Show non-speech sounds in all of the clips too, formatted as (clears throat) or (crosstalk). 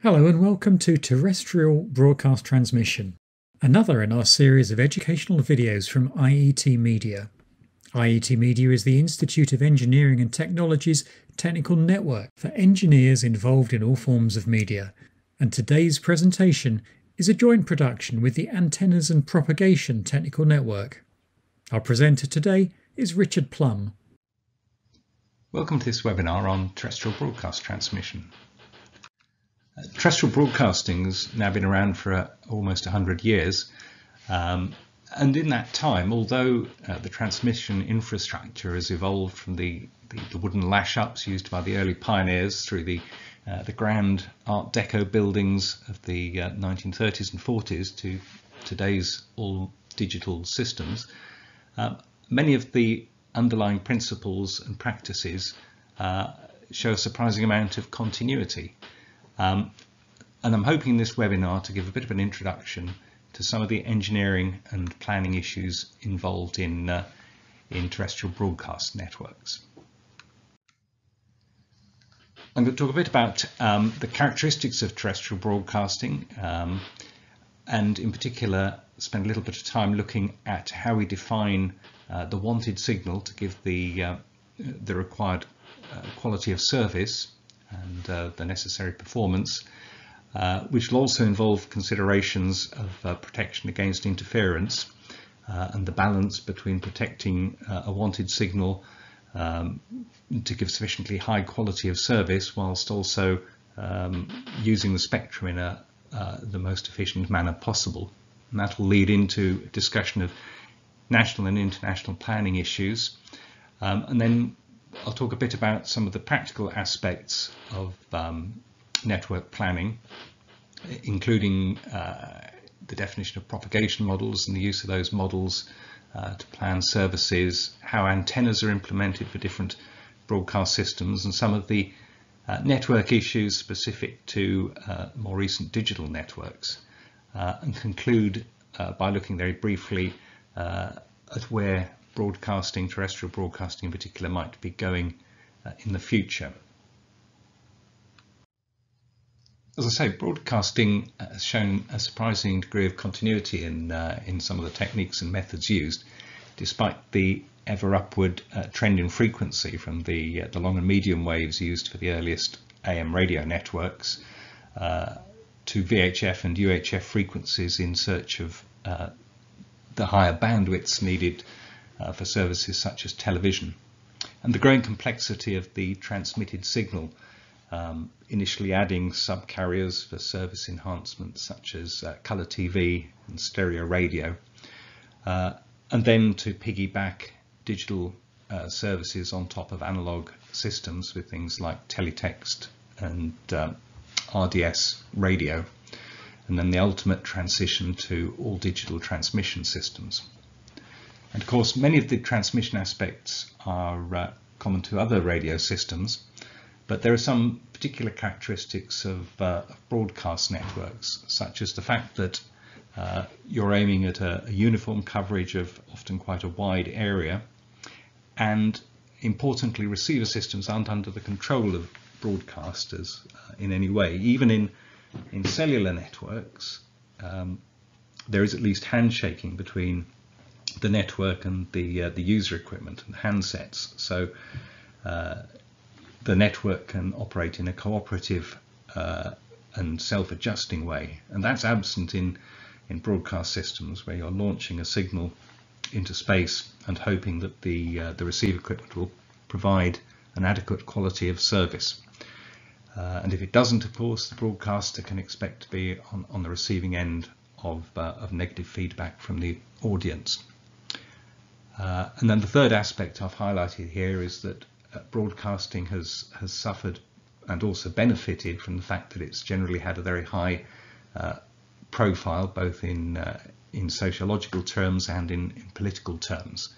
Hello and welcome to Terrestrial Broadcast Transmission, another in our series of educational videos from IET Media. IET Media is the Institute of Engineering and Technology's technical network for engineers involved in all forms of media, and today's presentation is a joint production with the Antennas and Propagation Technical Network. Our presenter today is Richard Plum. Welcome to this webinar on terrestrial broadcast transmission. Uh, terrestrial broadcasting has now been around for uh, almost 100 years. Um, and in that time, although uh, the transmission infrastructure has evolved from the, the, the, wooden lash-ups used by the early pioneers through the, uh, the grand Art Deco buildings of the 1930s uh, and 40s to today's all digital systems, uh, many of the underlying principles and practices show a surprising amount of continuity. Um, and I'm hoping this webinar to give a bit of an introduction to some of the engineering and planning issues involved in, uh, in terrestrial broadcast networks. I'm going to talk a bit about um, the characteristics of terrestrial broadcasting um, and in particular spend a little bit of time looking at how we define uh, the wanted signal to give the, uh, the required uh, quality of service and uh, the necessary performance, uh, which will also involve considerations of uh, protection against interference uh, and the balance between protecting uh, a wanted signal um, to give sufficiently high quality of service whilst also um, using the spectrum in a, the most efficient manner possible. And that will lead into discussion of national and international planning issues. Um, and then I'll talk a bit about some of the practical aspects of um, network planning, including uh, the definition of propagation models and the use of those models uh, to plan services, how antennas are implemented for different broadcast systems, and some of the uh, network issues specific to uh, more recent digital networks, uh, and conclude uh, by looking very briefly at where broadcasting, terrestrial broadcasting in particular, might be going uh, in the future. As I say, broadcasting has shown a surprising degree of continuity in, uh, in some of the techniques and methods used, despite the ever upward uh, trend in frequency from the, uh, the long and medium waves used for the earliest AM radio networks uh, to VHF and UHF frequencies in search of uh, the higher bandwidths needed uh, for services such as television. And the growing complexity of the transmitted signal, um, initially adding subcarriers for service enhancements such as uh, colour TV and stereo radio, uh, and then to piggyback digital uh, services on top of analog systems with things like teletext and um, RDS radio, and then the ultimate transition to all digital transmission systems. And of course, many of the transmission aspects are uh, common to other radio systems, but there are some particular characteristics of, uh, broadcast networks, such as the fact that uh, you're aiming at a, a, uniform coverage of often quite a wide area, and importantly, receiver systems aren't under the control of broadcasters uh, in any way. Even in, in cellular networks, um, there is at least handshaking between the network and the uh, the user equipment and handsets. So uh, the network can operate in a cooperative uh, and self-adjusting way, and that's absent in in broadcast systems where you're launching a signal into space and hoping that the uh, the receiver equipment will provide an adequate quality of service. Uh, and if it doesn't, of course, the broadcaster can expect to be on, on the receiving end of, uh, of negative feedback from the audience. Uh, and then the third aspect I've highlighted here is that uh, broadcasting has, has suffered and also benefited from the fact that it's generally had a very high uh, profile, both in, uh, in sociological terms and in, in political terms.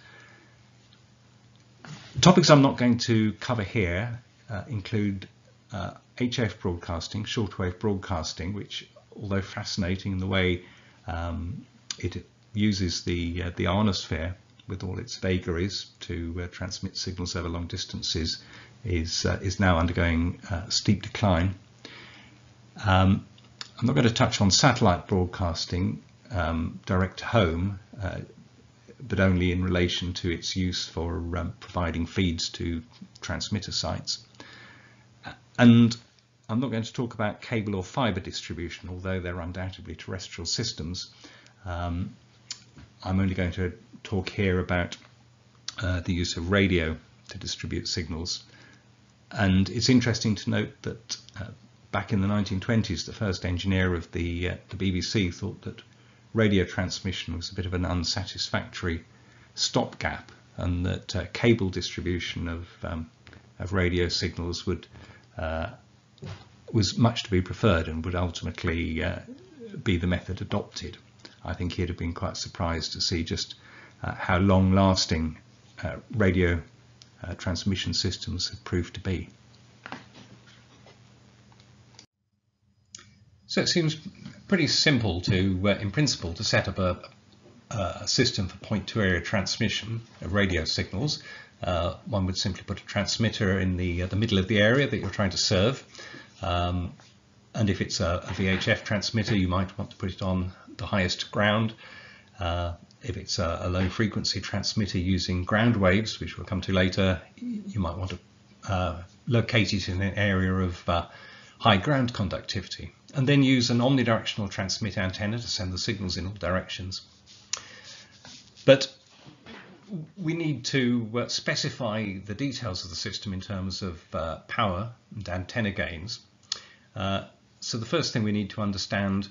Topics I'm not going to cover here uh, include HF uh, broadcasting, shortwave broadcasting, which, although fascinating in the way um, it uses the, the ionosphere with all its vagaries to uh, transmit signals over long distances is, uh, is now undergoing uh, steep decline. Um, I'm not going to touch on satellite broadcasting um, direct home, uh, but only in relation to its use for um, providing feeds to transmitter sites. And I'm not going to talk about cable or fiber distribution, although they're undoubtedly terrestrial systems. Um, I'm only going to talk here about uh, the use of radio to distribute signals. And it's interesting to note that uh, back in the 1920s, the first engineer of the, uh, the BBC thought that radio transmission was a bit of an unsatisfactory stopgap and that uh, cable distribution of, um, of radio signals would uh, was much to be preferred and would ultimately uh, be the method adopted. I think he'd have been quite surprised to see just how long-lasting uh, radio uh, transmission systems have proved to be. So it seems pretty simple to, uh, in principle, to set up a, a, system for point-to-area transmission of radio signals. Uh, one would simply put a transmitter in the, uh, the middle of the area that you're trying to serve. Um, and if it's a, a, VHF transmitter, you might want to put it on the highest ground. If it's a, a, low frequency transmitter using ground waves, which we'll come to later, you might want to uh, locate it in an area of uh, high ground conductivity and then use an omnidirectional transmit antenna to send the signals in all directions. But we need to uh, specify the details of the system in terms of uh, power and antenna gains. Uh, so the first thing we need to understand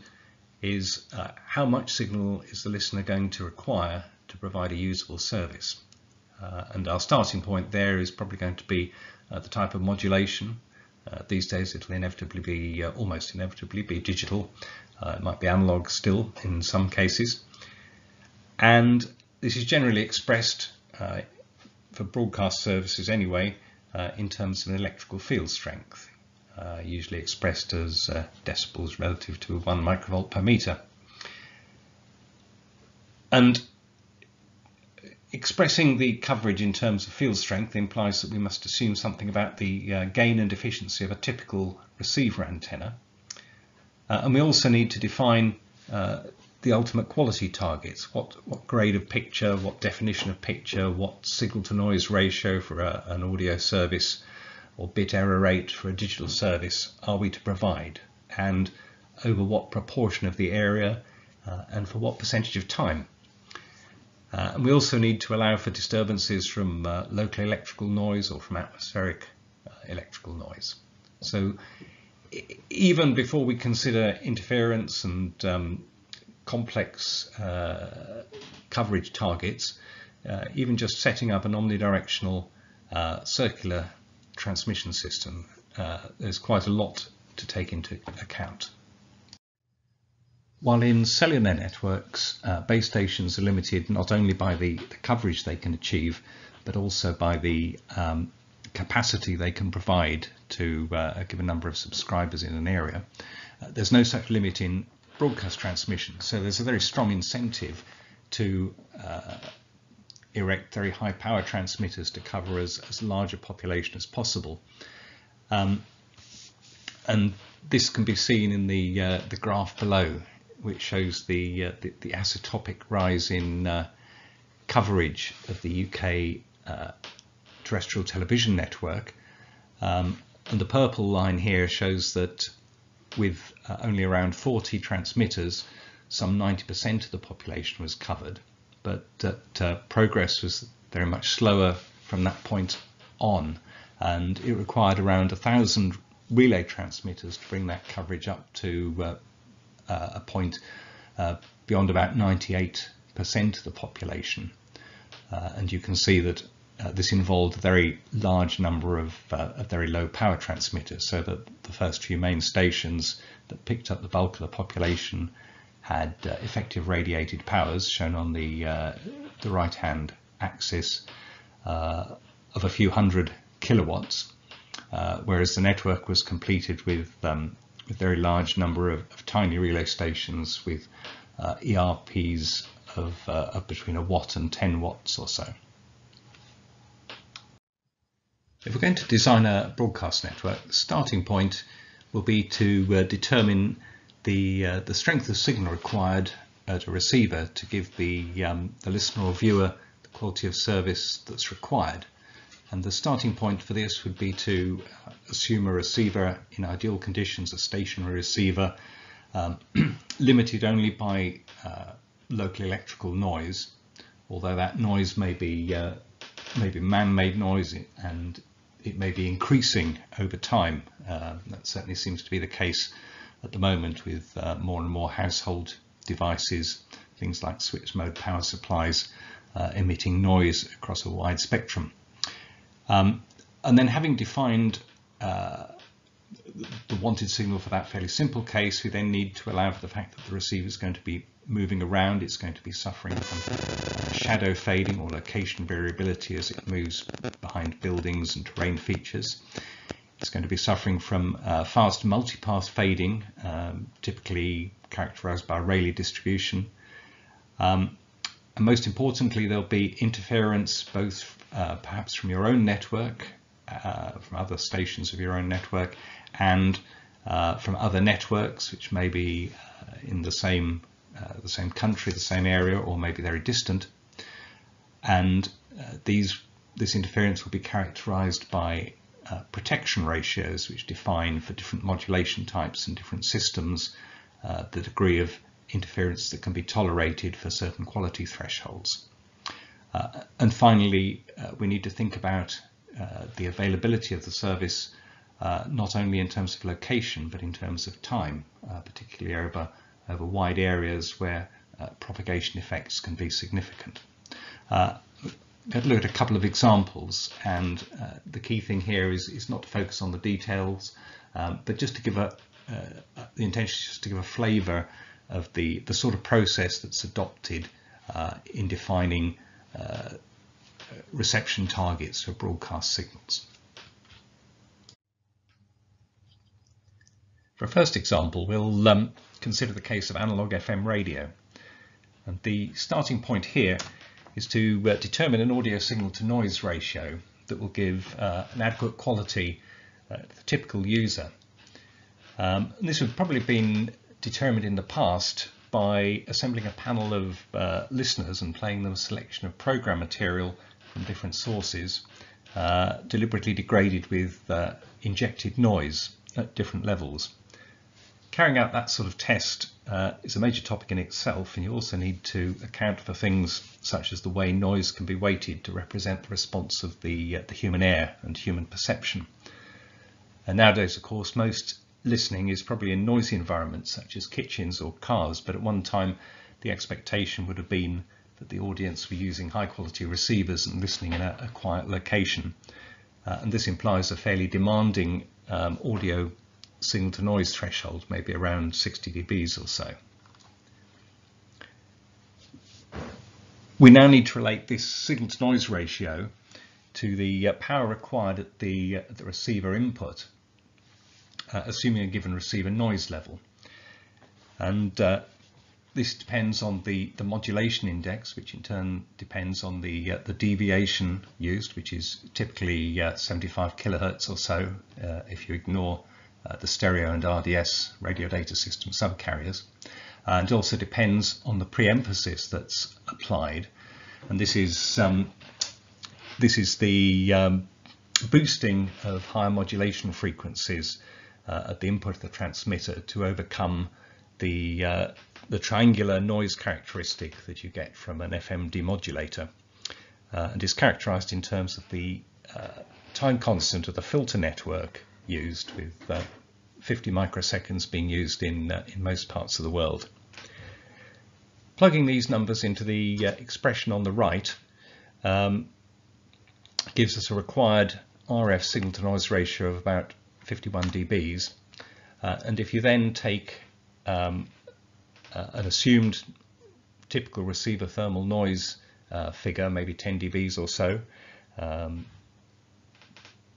is uh, how much signal is the listener going to require to provide a usable service. Uh, and our starting point there is probably going to be uh, the type of modulation uh, these days it'll inevitably be, uh, almost inevitably be digital. Uh, it might be analog still in some cases. And this is generally expressed for broadcast services anyway in terms of electrical field strength, uh, usually expressed as decibels relative to 1 microvolt per meter. And expressing the coverage in terms of field strength implies that we must assume something about the uh, gain and efficiency of a typical receiver antenna. Uh, and we also need to define uh, the ultimate quality targets. What, what grade of picture, what definition of picture, what signal to noise ratio for a, an audio service or bit error rate for a digital service are we to provide and over what proportion of the area uh, and for what percentage of time. Uh, and we also need to allow for disturbances from uh, local electrical noise or from atmospheric uh, electrical noise. So even before we consider interference and um, complex uh, coverage targets, uh, even just setting up an omnidirectional circular transmission system, there's quite a lot to take into account. While in cellular networks, uh, base stations are limited not only by the, the, coverage they can achieve, but also by the um, capacity they can provide to uh, a given number of subscribers in an area. Uh, there's no such limit in broadcast transmission, so there's a very strong incentive to uh, erect very high power transmitters to cover as, as large a population as possible. Um, and this can be seen in the, uh, the graph below which shows the, uh, the, the, asymptotic rise in uh, coverage of the UK uh, terrestrial television network. Um, and the purple line here shows that with uh, only around 40 transmitters, some 90% of the population was covered, but that uh, progress was very much slower from that point on, and it required around a thousand relay transmitters to bring that coverage up to uh, uh, a point uh, beyond about 98% of the population. And you can see that uh, this involved a very large number of, uh, of, very low power transmitters, so that the first few main stations that picked up the bulk of the population had uh, effective radiated powers, shown on the, the right-hand axis, of a few hundred kilowatts, whereas the network was completed with um, a very large number of, of tiny relay stations with uh, ERPs of, uh, of between a watt and 10 watts or so. If we're going to design a broadcast network, the starting point will be to uh, determine the, uh, the strength of signal required at a receiver to give the, um, the listener or viewer the quality of service that's required. And the starting point for this would be to uh, assume a receiver in ideal conditions, a stationary receiver, um, (clears throat) limited only by uh, local electrical noise, although that noise may be, uh, may be man-made noise and it may be increasing over time. Uh, that certainly seems to be the case at the moment with uh, more and more household devices, things like switch mode power supplies uh, emitting noise across a wide spectrum. Um, and then having defined uh, the wanted signal for that fairly simple case, we then need to allow for the fact that the receiver is going to be moving around, it's going to be suffering from shadow fading or location variability as it moves behind buildings and terrain features. It's going to be suffering from uh, fast multipath fading, um, typically characterized by Rayleigh distribution. Um, and most importantly, there'll be interference both uh, perhaps from your own network, uh, from other stations of your own network, and uh, from other networks which may be uh, in the same uh, the same country, the same area, or maybe very distant. And these this interference will be characterized by uh, protection ratios which define for different modulation types and different systems uh, the degree of interference that can be tolerated for certain quality thresholds. Uh, and finally, uh, we need to think about uh, the availability of the service uh, not only in terms of location but in terms of time, particularly over, over wide areas where propagation effects can be significant. Let's look at a couple of examples and uh, the key thing here is, is not to focus on the details um, but just to give a uh, the intention is just to give a flavour of the the sort of process that's adopted uh, in defining uh, reception targets for broadcast signals. For a first example, we'll um, consider the case of analog FM radio. And the starting point here is to uh, determine an audio signal to noise ratio that will give uh, an adequate quality uh, to the typical user. Um, this would probably have been determined in the past by assembling a panel of uh, listeners and playing them a selection of program material from different sources, uh, deliberately degraded with injected noise at different levels. Carrying out that sort of test uh, is a major topic in itself and you also need to account for things such as the way noise can be weighted to represent the response of the, uh, the human ear and human perception. And nowadays, of course, most listening is probably in noisy environments such as kitchens or cars, but at one time the expectation would have been that the audience were using high quality receivers and listening in a, a quiet location. Uh, and this implies a fairly demanding um, audio signal to noise threshold, maybe around 60 dBs or so. We now need to relate this signal to noise ratio to the uh, power required at the, the receiver input uh, assuming a given receiver noise level. And uh, this depends on the, the modulation index, which in turn depends on the, uh, the deviation used, which is typically uh, 75 kilohertz or so uh, if you ignore uh, the stereo and RDS radio data system subcarriers. And also depends on the pre-emphasis that's applied. And this is um, this is the um, boosting of higher modulation frequencies uh, at the input of the transmitter to overcome the, uh, the triangular noise characteristic that you get from an FM demodulator uh, and is characterized in terms of the uh, time constant of the filter network used with uh, 50 microseconds being used in, uh, in most parts of the world. Plugging these numbers into the expression on the right um, gives us a required RF signal to noise ratio of about 51 dBs. Uh, and if you then take um, uh, an assumed typical receiver thermal noise uh, figure, maybe 10 dBs or so, um,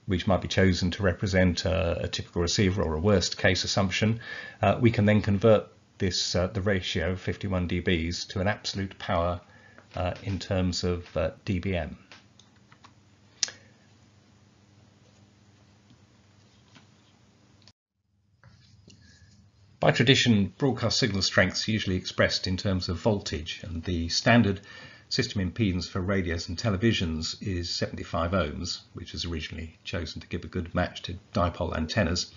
which might be chosen to represent a, a, typical receiver or a worst case assumption, uh, we can then convert this uh, the ratio of 51 dBs to an absolute power uh, in terms of dBm. By tradition, broadcast signal strengths are usually expressed in terms of voltage, and the standard system impedance for radios and televisions is 75 ohms, which was originally chosen to give a good match to dipole antennas.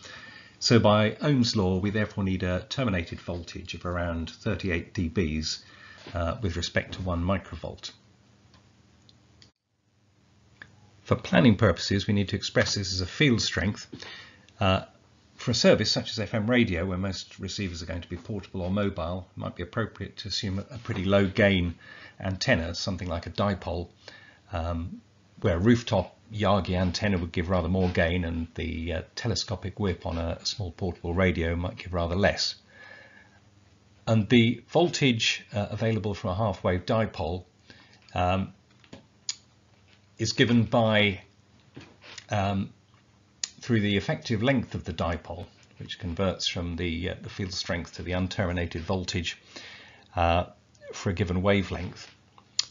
So by Ohm's law, we therefore need a terminated voltage of around 38 dBs uh, with respect to 1 microvolt. For planning purposes, we need to express this as a field strength. Uh, for a service such as FM radio, where most receivers are going to be portable or mobile, it might be appropriate to assume a pretty low gain antenna, something like a dipole, um, where a rooftop Yagi antenna would give rather more gain and the uh, telescopic whip on a, a small portable radio might give rather less. And the voltage uh, available from a half-wave dipole um, is given by um, through the effective length of the dipole, which converts from the, uh, the field strength to the unterminated voltage uh, for a given wavelength.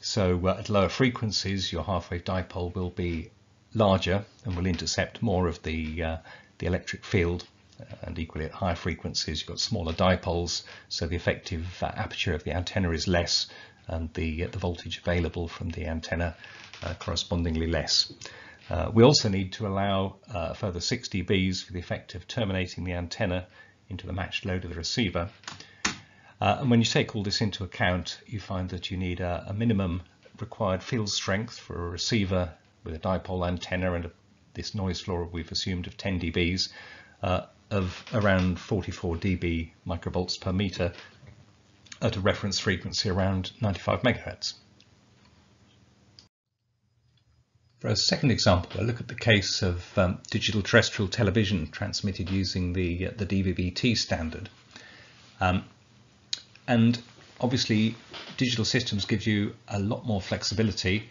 So uh, at lower frequencies, your half-wave dipole will be larger and will intercept more of the, uh, the electric field uh, and equally at higher frequencies you've got smaller dipoles so the effective uh, aperture of the antenna is less and the, the voltage available from the antenna uh, correspondingly less. Uh, we also need to allow uh, further 6 dBs for the effect of terminating the antenna into the matched load of the receiver. Uh, and when you take all this into account, you find that you need a, a minimum required field strength for a receiver with a dipole antenna and a, this noise floor we've assumed of 10 dBs uh, of around 44 dB microvolts per meter at a reference frequency around 95 megahertz. For a second example, I look at the case of um, digital terrestrial television transmitted using the, uh, the DVB-T standard. Um, and obviously, digital systems give you a lot more flexibility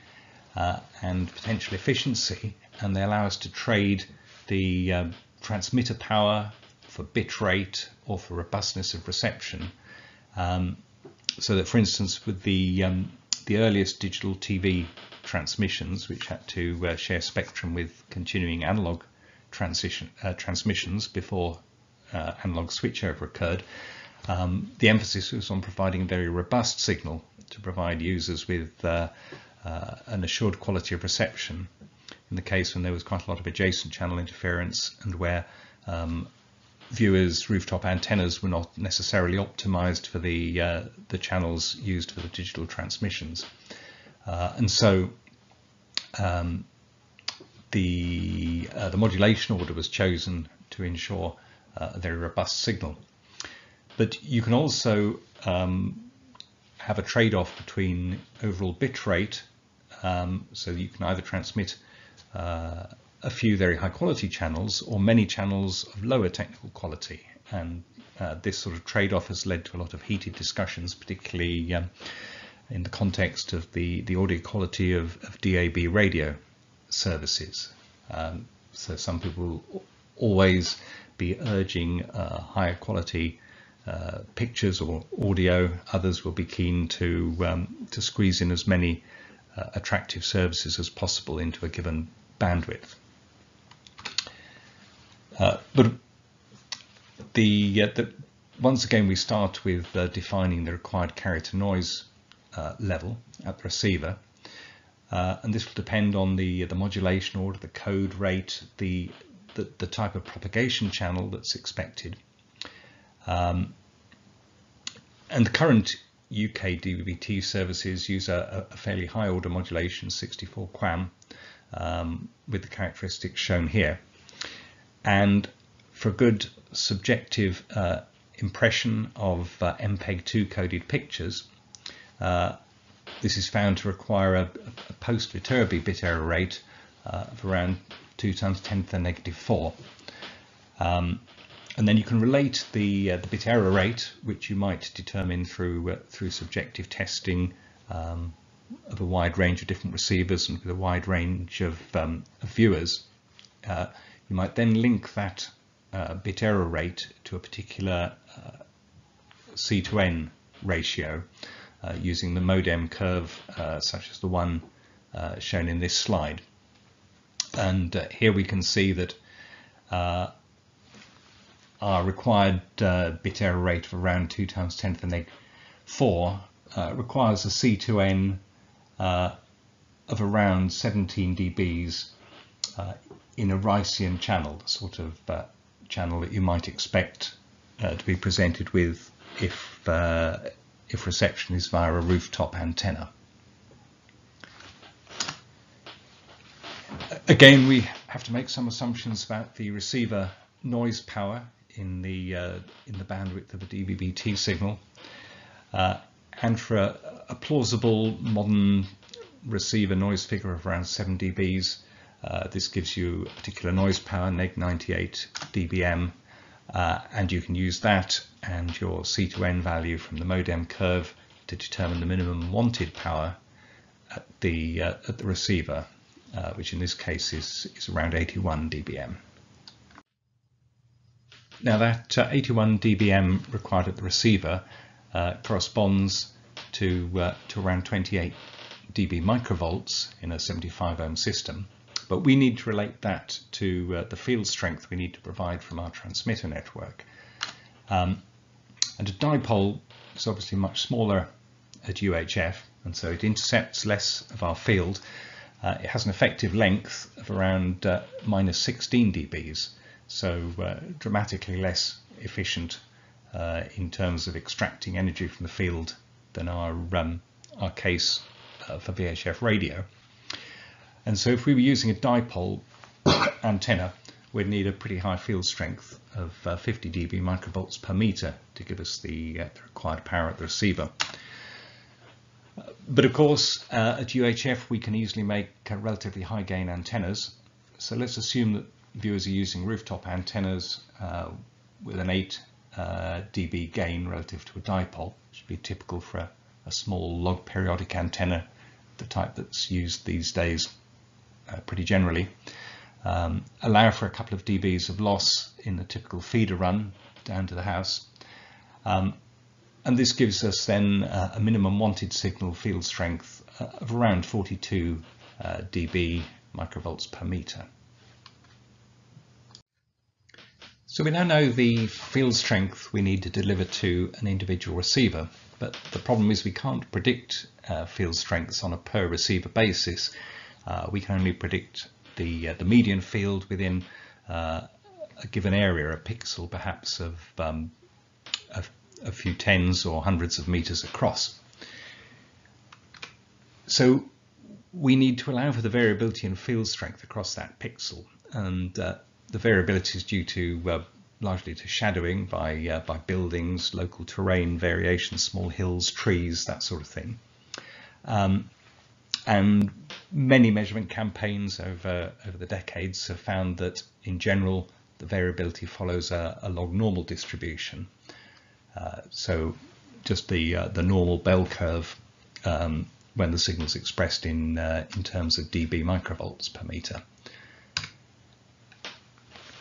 uh, and potential efficiency, and they allow us to trade the uh, transmitter power for bit rate or for robustness of reception. Um, so that, for instance, with the um, the earliest digital TV transmissions, which had to uh, share spectrum with continuing analog transition uh, transmissions before uh, analog switchover occurred, um, the emphasis was on providing a very robust signal to provide users with uh, uh, an assured quality of reception in the case when there was quite a lot of adjacent channel interference and where um, viewers' rooftop antennas were not necessarily optimized for the, uh, the channels used for the digital transmissions. Uh, and so um, the, uh, the modulation order was chosen to ensure uh, a very robust signal. But you can also um, have a trade-off between overall bit rate, um, so you can either transmit uh, a few very high quality channels or many channels of lower technical quality. And uh, this sort of trade-off has led to a lot of heated discussions, particularly um, in the context of the, the audio quality of, of DAB radio services. Um, so some people will always be urging uh, higher quality uh, pictures or audio. Others will be keen to um, to squeeze in as many uh, attractive services as possible into a given bandwidth. Uh, but the, uh, the, once again we start with uh, defining the required carrier to noise uh, level at the receiver and this will depend on the the modulation order, the code rate, the the, the type of propagation channel that's expected. Um, and the current UK DVB-T services use a, a, fairly high order modulation, 64 QAM, um, with the characteristics shown here. And for a good subjective uh, impression of uh, MPEG-2 coded pictures, uh, this is found to require a, a post-Viterbi bit error rate uh, of around 2 times 10 to the negative 4. Um, and then you can relate the, uh, the bit error rate, which you might determine through, uh, through subjective testing um, of a wide range of different receivers and with a wide range of, um, of viewers. Uh, you might then link that uh, bit error rate to a particular uh, C to N ratio uh, using the modem curve such as the one shown in this slide. And here we can see that our required uh, bit error rate of around 2 times 10 to the negative 4 uh, requires a C2N uh, of around 17 dBs uh, in a Rician channel, the sort of uh, channel that you might expect uh, to be presented with if, if reception is via a rooftop antenna. Again, we have to make some assumptions about the receiver noise power in the uh, in the bandwidth of a DVB-T signal, uh, and for a, a, plausible modern receiver noise figure of around 7 dBs, uh, this gives you a particular noise power, neg 98 dBm, uh, and you can use that and your C2N value from the modem curve to determine the minimum wanted power at the uh, at the receiver uh, which in this case is, is around 81 dBm. Now that uh, 81 dBm required at the receiver uh, corresponds to, uh, to around 28 dB microvolts in a 75 ohm system, but we need to relate that to uh, the field strength we need to provide from our transmitter network. Um, and a dipole is obviously much smaller at UHF, and so it intercepts less of our field, uh, it has an effective length of around uh, minus 16 dBs, so uh, dramatically less efficient uh, in terms of extracting energy from the field than our, um, our case uh, for VHF radio. And so if we were using a dipole (coughs) antenna, we'd need a pretty high field strength of uh, 50 dB microvolts per meter to give us the, the required power at the receiver. But of course, uh, at UHF, we can easily make uh, relatively high gain antennas. So let's assume that viewers are using rooftop antennas uh, with an 8 uh, dB gain relative to a dipole, which would be typical for a, a, small log periodic antenna, the type that's used these days uh, pretty generally. Um, allow for a couple of dBs of loss in the typical feeder run down to the house. Um, and this gives us then uh, a minimum wanted signal field strength uh, of around 42 uh, dB microvolts per meter. So we now know the field strength we need to deliver to an individual receiver, but the problem is we can't predict uh, field strengths on a per receiver basis. Uh, we can only predict the, uh, the median field within a given area, a pixel perhaps of, um, of a few tens or hundreds of meters across. So we need to allow for the variability in field strength across that pixel and uh, the variability is due to uh, largely to shadowing by uh, by buildings, local terrain variations, small hills, trees, that sort of thing. Um, and many measurement campaigns over over the decades have found that in general the variability follows a, a log normal distribution. Uh, so just the uh, the normal bell curve um, when the signal is expressed in uh, in terms of dB microvolts per meter.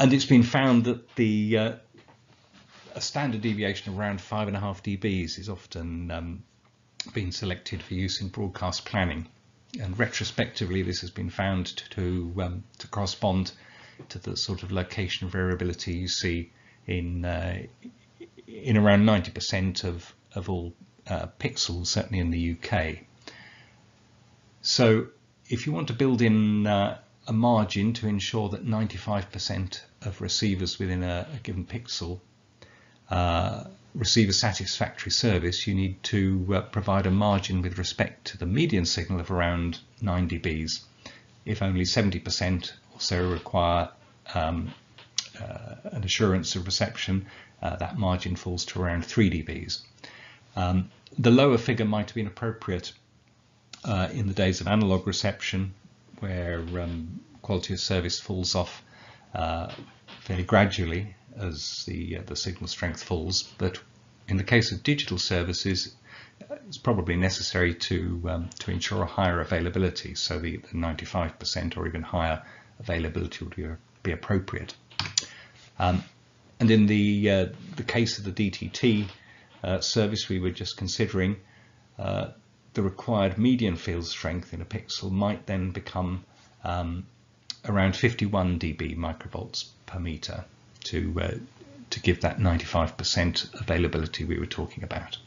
And it's been found that the uh, a standard deviation around five and a half dBs is often um, being selected for use in broadcast planning. And retrospectively, this has been found to to, um, to correspond to the sort of location variability you see in uh, in around 90% of, of all uh, pixels, certainly in the UK. So if you want to build in uh, a margin to ensure that 95% of receivers within a, a given pixel uh, receive a satisfactory service, you need to uh, provide a margin with respect to the median signal of around 9 dBs. If only 70% or so require um, uh, an assurance of reception, uh, that margin falls to around 3 dBs. Um, the lower figure might have been appropriate uh, in the days of analog reception, where um, quality of service falls off uh, fairly gradually as the uh, the signal strength falls. But in the case of digital services, it's probably necessary to um, to ensure a higher availability, so the 95% or even higher availability would be, be appropriate. Um, and in the, uh, the case of the DTT uh, service we were just considering, uh, the required median field strength in a pixel might then become um, around 51 dB microvolts per meter to, uh, to give that 95% availability we were talking about.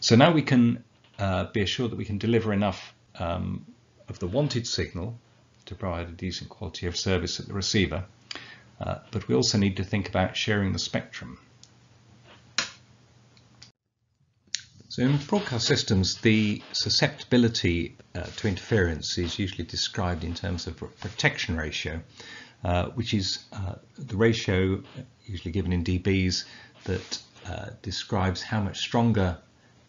So now we can uh, be assured that we can deliver enough um, of the wanted signal to provide a decent quality of service at the receiver, uh, but we also need to think about sharing the spectrum. So in broadcast systems, the susceptibility uh, to interference is usually described in terms of protection ratio, uh, which is uh, the ratio, usually given in dBs, that uh, describes how much stronger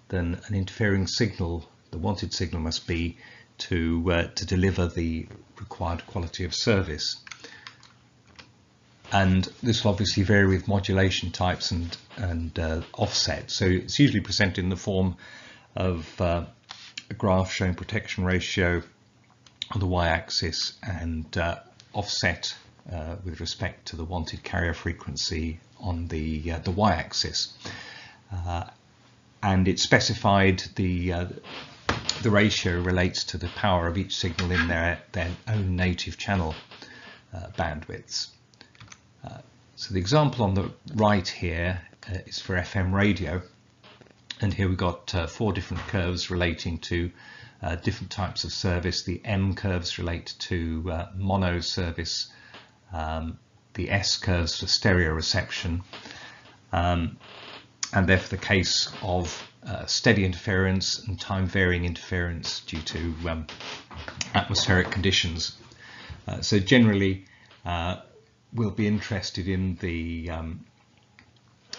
than an interfering signal, the wanted signal must be to, uh, to deliver the required quality of service. And this will obviously vary with modulation types and, and uh, offset. So it's usually presented in the form of uh, a graph showing protection ratio on the y-axis and uh, offset uh, with respect to the wanted carrier frequency on the, uh, the y-axis. Uh, and it's specified the the ratio relates to the power of each signal in their, their own native channel bandwidths. Uh, so the example on the right here uh, is for FM radio. And here we've got uh, four different curves relating to uh, different types of service. The M curves relate to uh, mono service, um, the S curves for stereo reception, um, and they're for the case of uh, steady interference and time varying interference due to um, atmospheric conditions. Uh, so generally uh, we'll be interested in the um,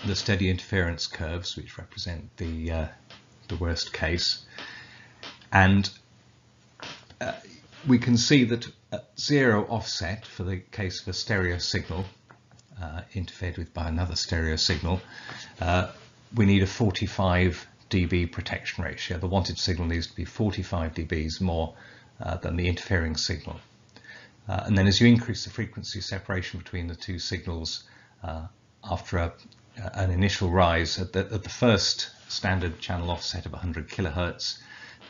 the steady interference curves which represent the uh, the worst case and uh, we can see that zero offset for the case of a stereo signal interfered with by another stereo signal we need a 45 dB protection ratio. The wanted signal needs to be 45 dBs more uh, than the interfering signal. Uh, and then as you increase the frequency separation between the two signals uh, after a, an initial rise at the, at the, first standard channel offset of 100 kilohertz,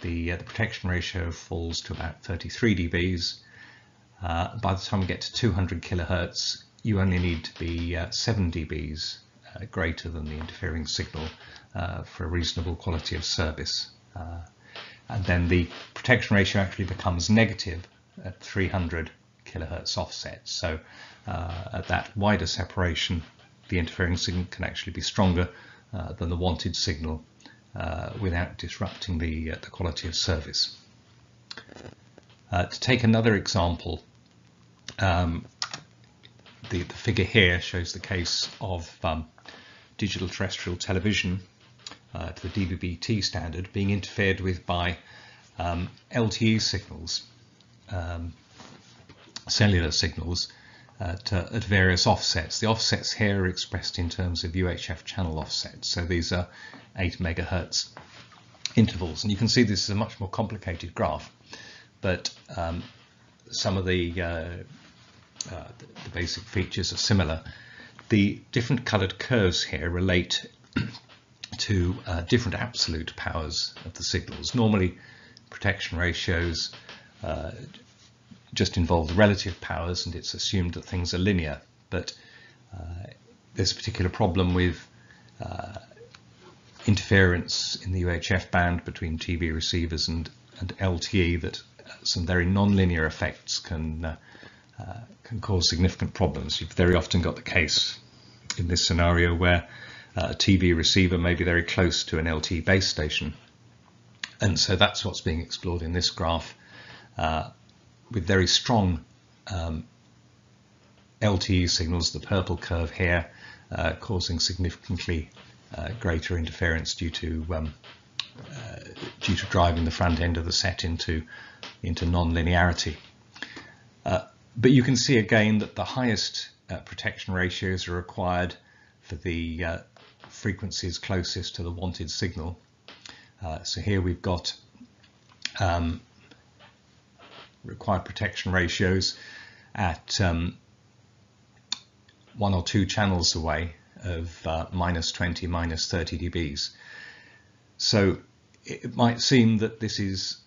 the, uh, the protection ratio falls to about 33 dBs. Uh, by the time we get to 200 kilohertz, you only need to be uh, 7 dBs uh, greater than the interfering signal uh, for a reasonable quality of service. Uh, and then the protection ratio actually becomes negative at 300 kilohertz offset. So uh, at that wider separation, the interfering signal can actually be stronger uh, than the wanted signal uh, without disrupting the, the quality of service. to take another example, um, the, the, figure here shows the case of um, digital terrestrial television uh, to the DVB-T standard being interfered with by um, LTE signals, um, cellular signals at, uh, at, various offsets. The offsets here are expressed in terms of UHF channel offsets. So these are 8 megahertz intervals. And you can see this is a much more complicated graph, but um, some of the, uh, uh, the basic features are similar the different colored curves here relate (clears throat) to uh, different absolute powers of the signals. Normally, protection ratios uh, just involve relative powers and it's assumed that things are linear. But uh, there's a particular problem with uh, interference in the UHF band between TV receivers and, and LTE that some very non-linear effects can uh, uh, can cause significant problems. You've very often got the case in this scenario where uh, a TV receiver may be very close to an LTE base station. And so that's what's being explored in this graph uh, with very strong um, LTE signals, the purple curve here, uh, causing significantly uh, greater interference due to um, uh, due to driving the front end of the set into into non-linearity. Uh, but you can see again that the highest uh, protection ratios are required for the uh, frequencies closest to the wanted signal. So here we've got um, required protection ratios at um, one or two channels away of uh, minus 20, minus 30 dBs. So it might seem that this is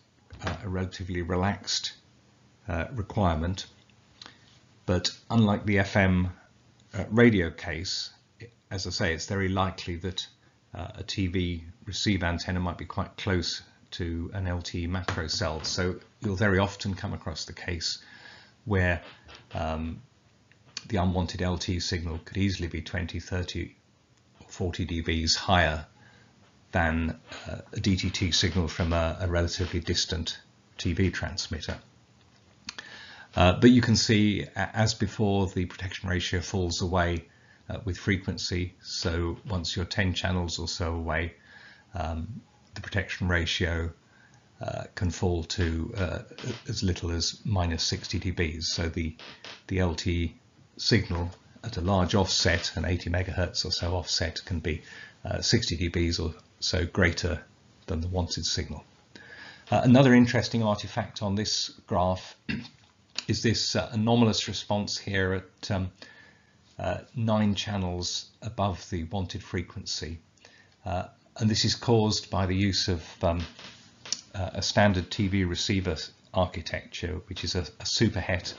uh, a relatively relaxed uh, requirement but unlike the FM uh, radio case, as I say, it's very likely that uh, a TV receive antenna might be quite close to an LTE macro cell. So you'll very often come across the case where um, the unwanted LTE signal could easily be 20, 30, 40 dBs higher than uh, a DTT signal from a, a relatively distant TV transmitter. Uh, but you can see, as before, the protection ratio falls away uh, with frequency. So once you're 10 channels or so away, um, the protection ratio uh, can fall to uh, as little as minus 60 dBs. So the, the LTE signal at a large offset, an 80 megahertz or so offset, can be uh, 60 dBs or so greater than the wanted signal. Uh, another interesting artifact on this graph (clears throat) is this uh, anomalous response here at um, uh, nine channels above the wanted frequency. And this is caused by the use of um, uh, a standard TV receiver architecture, which is a, a superhet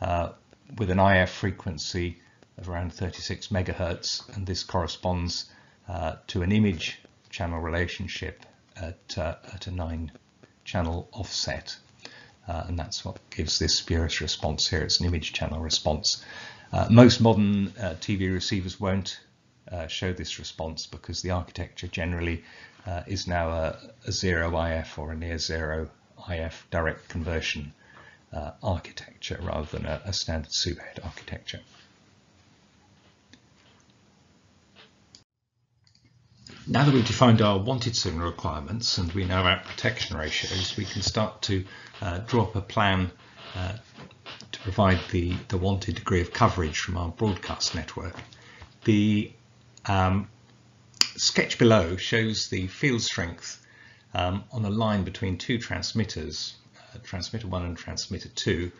uh, with an IF frequency of around 36 megahertz, and this corresponds uh, to an image channel relationship at, uh, at a nine channel offset. Uh, and that's what gives this spurious response here. It's an image channel response. Uh, most modern TV receivers won't uh, show this response because the architecture generally uh, is now a, a, zero IF or a near zero IF direct conversion uh, architecture rather than a, a standard superhet architecture. Now that we've defined our wanted signal requirements and we know our protection ratios, we can start to uh, draw up a plan uh, to provide the, the wanted degree of coverage from our broadcast network. The um, sketch below shows the field strength um, on a line between two transmitters, uh, transmitter 1 and transmitter 2,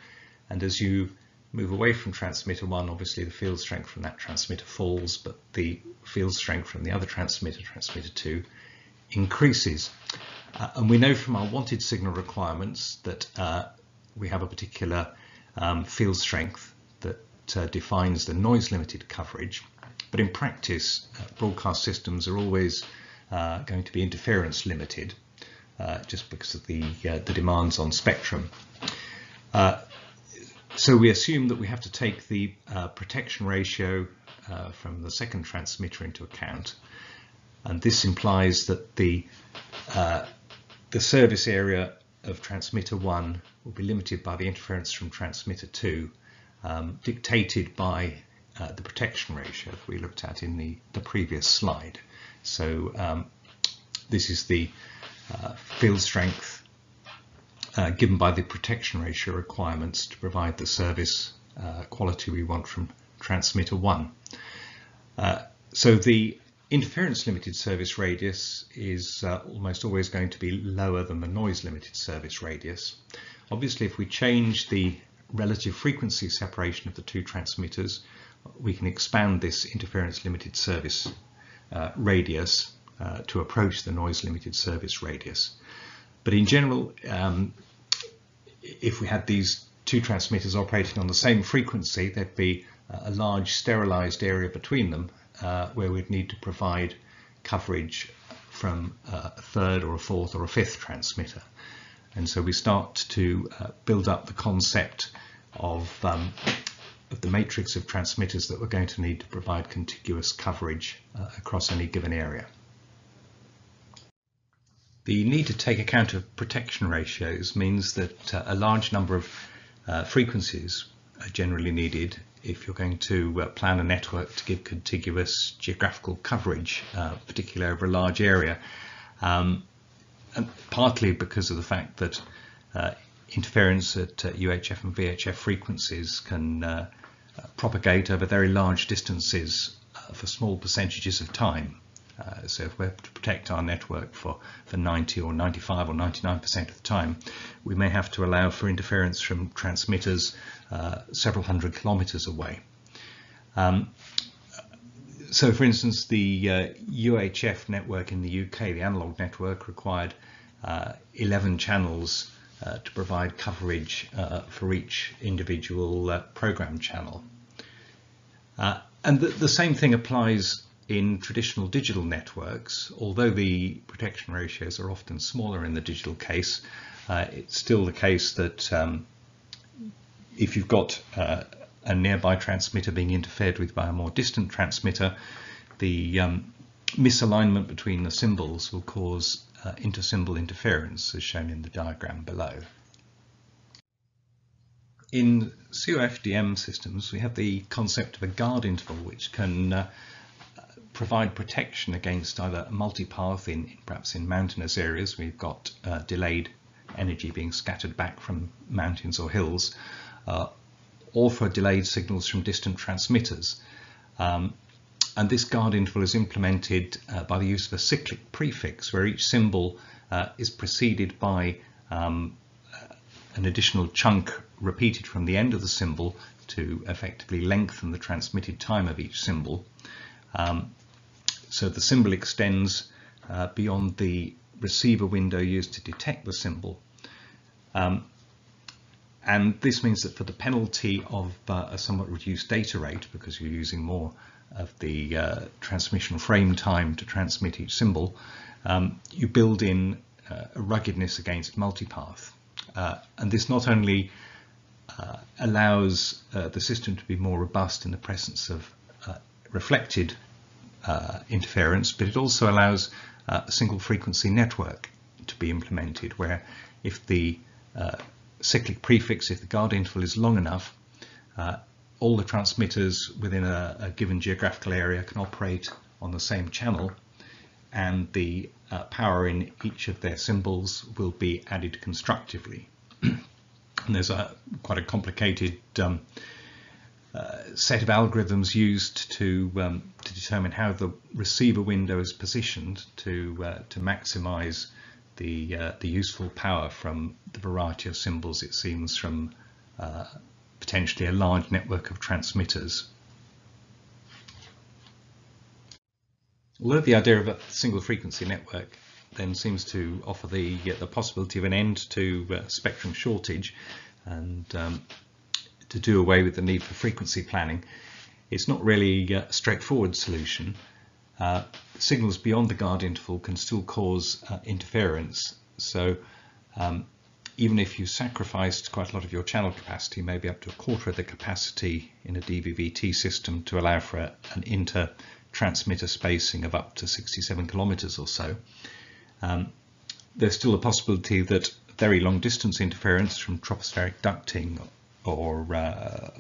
and as you move away from transmitter 1, obviously the field strength from that transmitter falls, but the field strength from the other transmitter, transmitter 2, increases. Uh, and we know from our wanted signal requirements that uh, we have a particular um, field strength that uh, defines the noise limited coverage. But in practice, uh, broadcast systems are always uh, going to be interference limited uh, just because of the, the demands on spectrum. so we assume that we have to take the protection ratio from the second transmitter into account. And this implies that the the service area of transmitter 1 will be limited by the interference from transmitter 2, um, dictated by uh, the protection ratio that we looked at in the, the previous slide. So um, this is the uh, field strength uh, given by the protection ratio requirements to provide the service uh, quality we want from transmitter 1. Uh, so the interference limited service radius is uh, almost always going to be lower than the noise limited service radius. Obviously, if we change the relative frequency separation of the two transmitters, we can expand this interference limited service uh, radius uh, to approach the noise limited service radius. But in general, um, if we had these two transmitters operating on the same frequency, there'd be a large sterilized area between them uh, where we'd need to provide coverage from uh, a third or a fourth or a fifth transmitter. And so we start to uh, build up the concept of, um, of the matrix of transmitters that we're going to need to provide contiguous coverage uh, across any given area. The need to take account of protection ratios means that uh, a large number of uh, frequencies are generally needed if you're going to uh, plan a network to give contiguous geographical coverage, uh, particularly over a large area, um, and partly because of the fact that uh, interference at UHF uh, and VHF frequencies can uh, propagate over very large distances uh, for small percentages of time. Uh, so if we're to protect our network for, for 90 or 95 or 99% of the time, we may have to allow for interference from transmitters uh, several hundred kilometers away. Um, so for instance, the uh, UHF network in the UK, the analog network, required uh, 11 channels uh, to provide coverage uh, for each individual program channel. and the, the same thing applies in traditional digital networks, although the protection ratios are often smaller in the digital case, uh, it's still the case that um, if you've got uh, a nearby transmitter being interfered with by a more distant transmitter, the um, misalignment between the symbols will cause uh, inter-symbol interference as shown in the diagram below. In COFDM systems, we have the concept of a guard interval, which can uh, provide protection against either multipath in perhaps in mountainous areas we've got uh, delayed energy being scattered back from mountains or hills uh, or for delayed signals from distant transmitters. Um, and this guard interval is implemented uh, by the use of a cyclic prefix where each symbol uh, is preceded by um, uh, an additional chunk repeated from the end of the symbol to effectively lengthen the transmitted time of each symbol. Um, so the symbol extends uh, beyond the receiver window used to detect the symbol. Um, and this means that for the penalty of uh, a somewhat reduced data rate, because you're using more of the uh, transmission frame time to transmit each symbol, um, you build in uh, a ruggedness against multipath. Uh, and this not only uh, allows uh, the system to be more robust in the presence of reflected uh, interference, but it also allows a single frequency network to be implemented where if the cyclic prefix, if the guard interval is long enough, all the transmitters within a, a, given geographical area can operate on the same channel and the uh, power in each of their symbols will be added constructively. (clears throat) and there's a quite a complicated um, uh, set of algorithms used to um, to determine how the receiver window is positioned to uh, to maximize the uh, the useful power from the variety of symbols it seems from uh, potentially a large network of transmitters. Although the idea of a single frequency network then seems to offer the the possibility of an end to uh, spectrum shortage and um, to do away with the need for frequency planning. It's not really a straightforward solution. Uh, signals beyond the guard interval can still cause uh, interference. So um, even if you sacrificed quite a lot of your channel capacity, maybe up to a quarter of the capacity in a DVB-T system to allow for a, an inter-transmitter spacing of up to 67 kilometers or so, um, there's still a possibility that very long distance interference from tropospheric ducting or uh,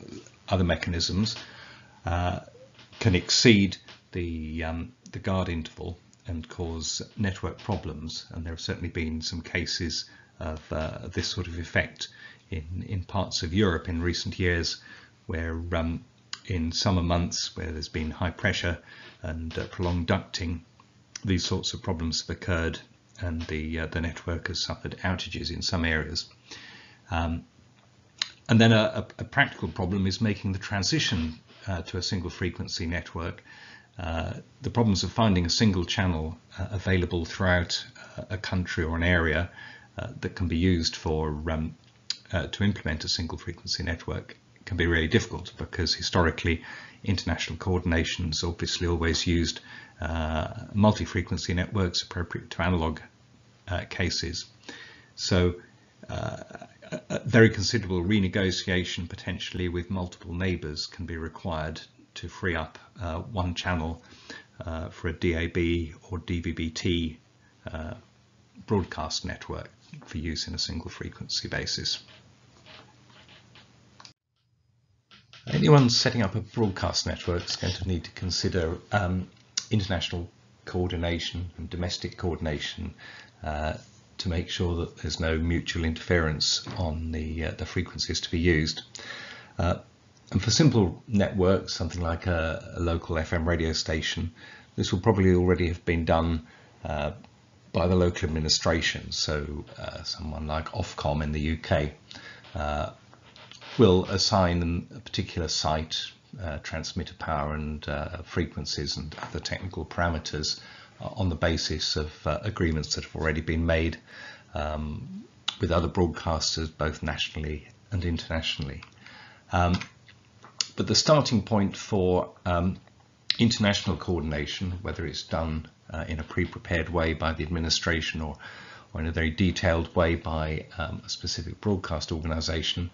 other mechanisms uh, can exceed the, um, the guard interval and cause network problems. And there have certainly been some cases of uh, this sort of effect in, in parts of Europe in recent years where um, in summer months where there's been high pressure and uh, prolonged ducting, these sorts of problems have occurred and the, uh, the network has suffered outages in some areas. Um, and then a, a, practical problem is making the transition uh, to a single frequency network. Uh, the problems of finding a single channel uh, available throughout uh, a country or an area that can be used for um, uh, to implement a single frequency network can be really difficult because historically international coordinations obviously always used multi-frequency networks appropriate to analog cases. So a very considerable renegotiation potentially with multiple neighbours can be required to free up uh, one channel uh, for a DAB or DVB-T uh, broadcast network for use in a single frequency basis. Anyone setting up a broadcast network is going to need to consider um, international coordination and domestic coordination uh, to make sure that there's no mutual interference on the, uh, the frequencies to be used. Uh, and for simple networks, something like a, a, local FM radio station, this will probably already have been done uh, by the local administration. So uh, someone like Ofcom in the UK uh, will assign a particular site uh, transmitter power and frequencies and other technical parameters on the basis of uh, agreements that have already been made um, with other broadcasters, both nationally and internationally. Um, but the starting point for um, international coordination, whether it's done uh, in a pre-prepared way by the administration or, or in a very detailed way by um, a specific broadcast organisation,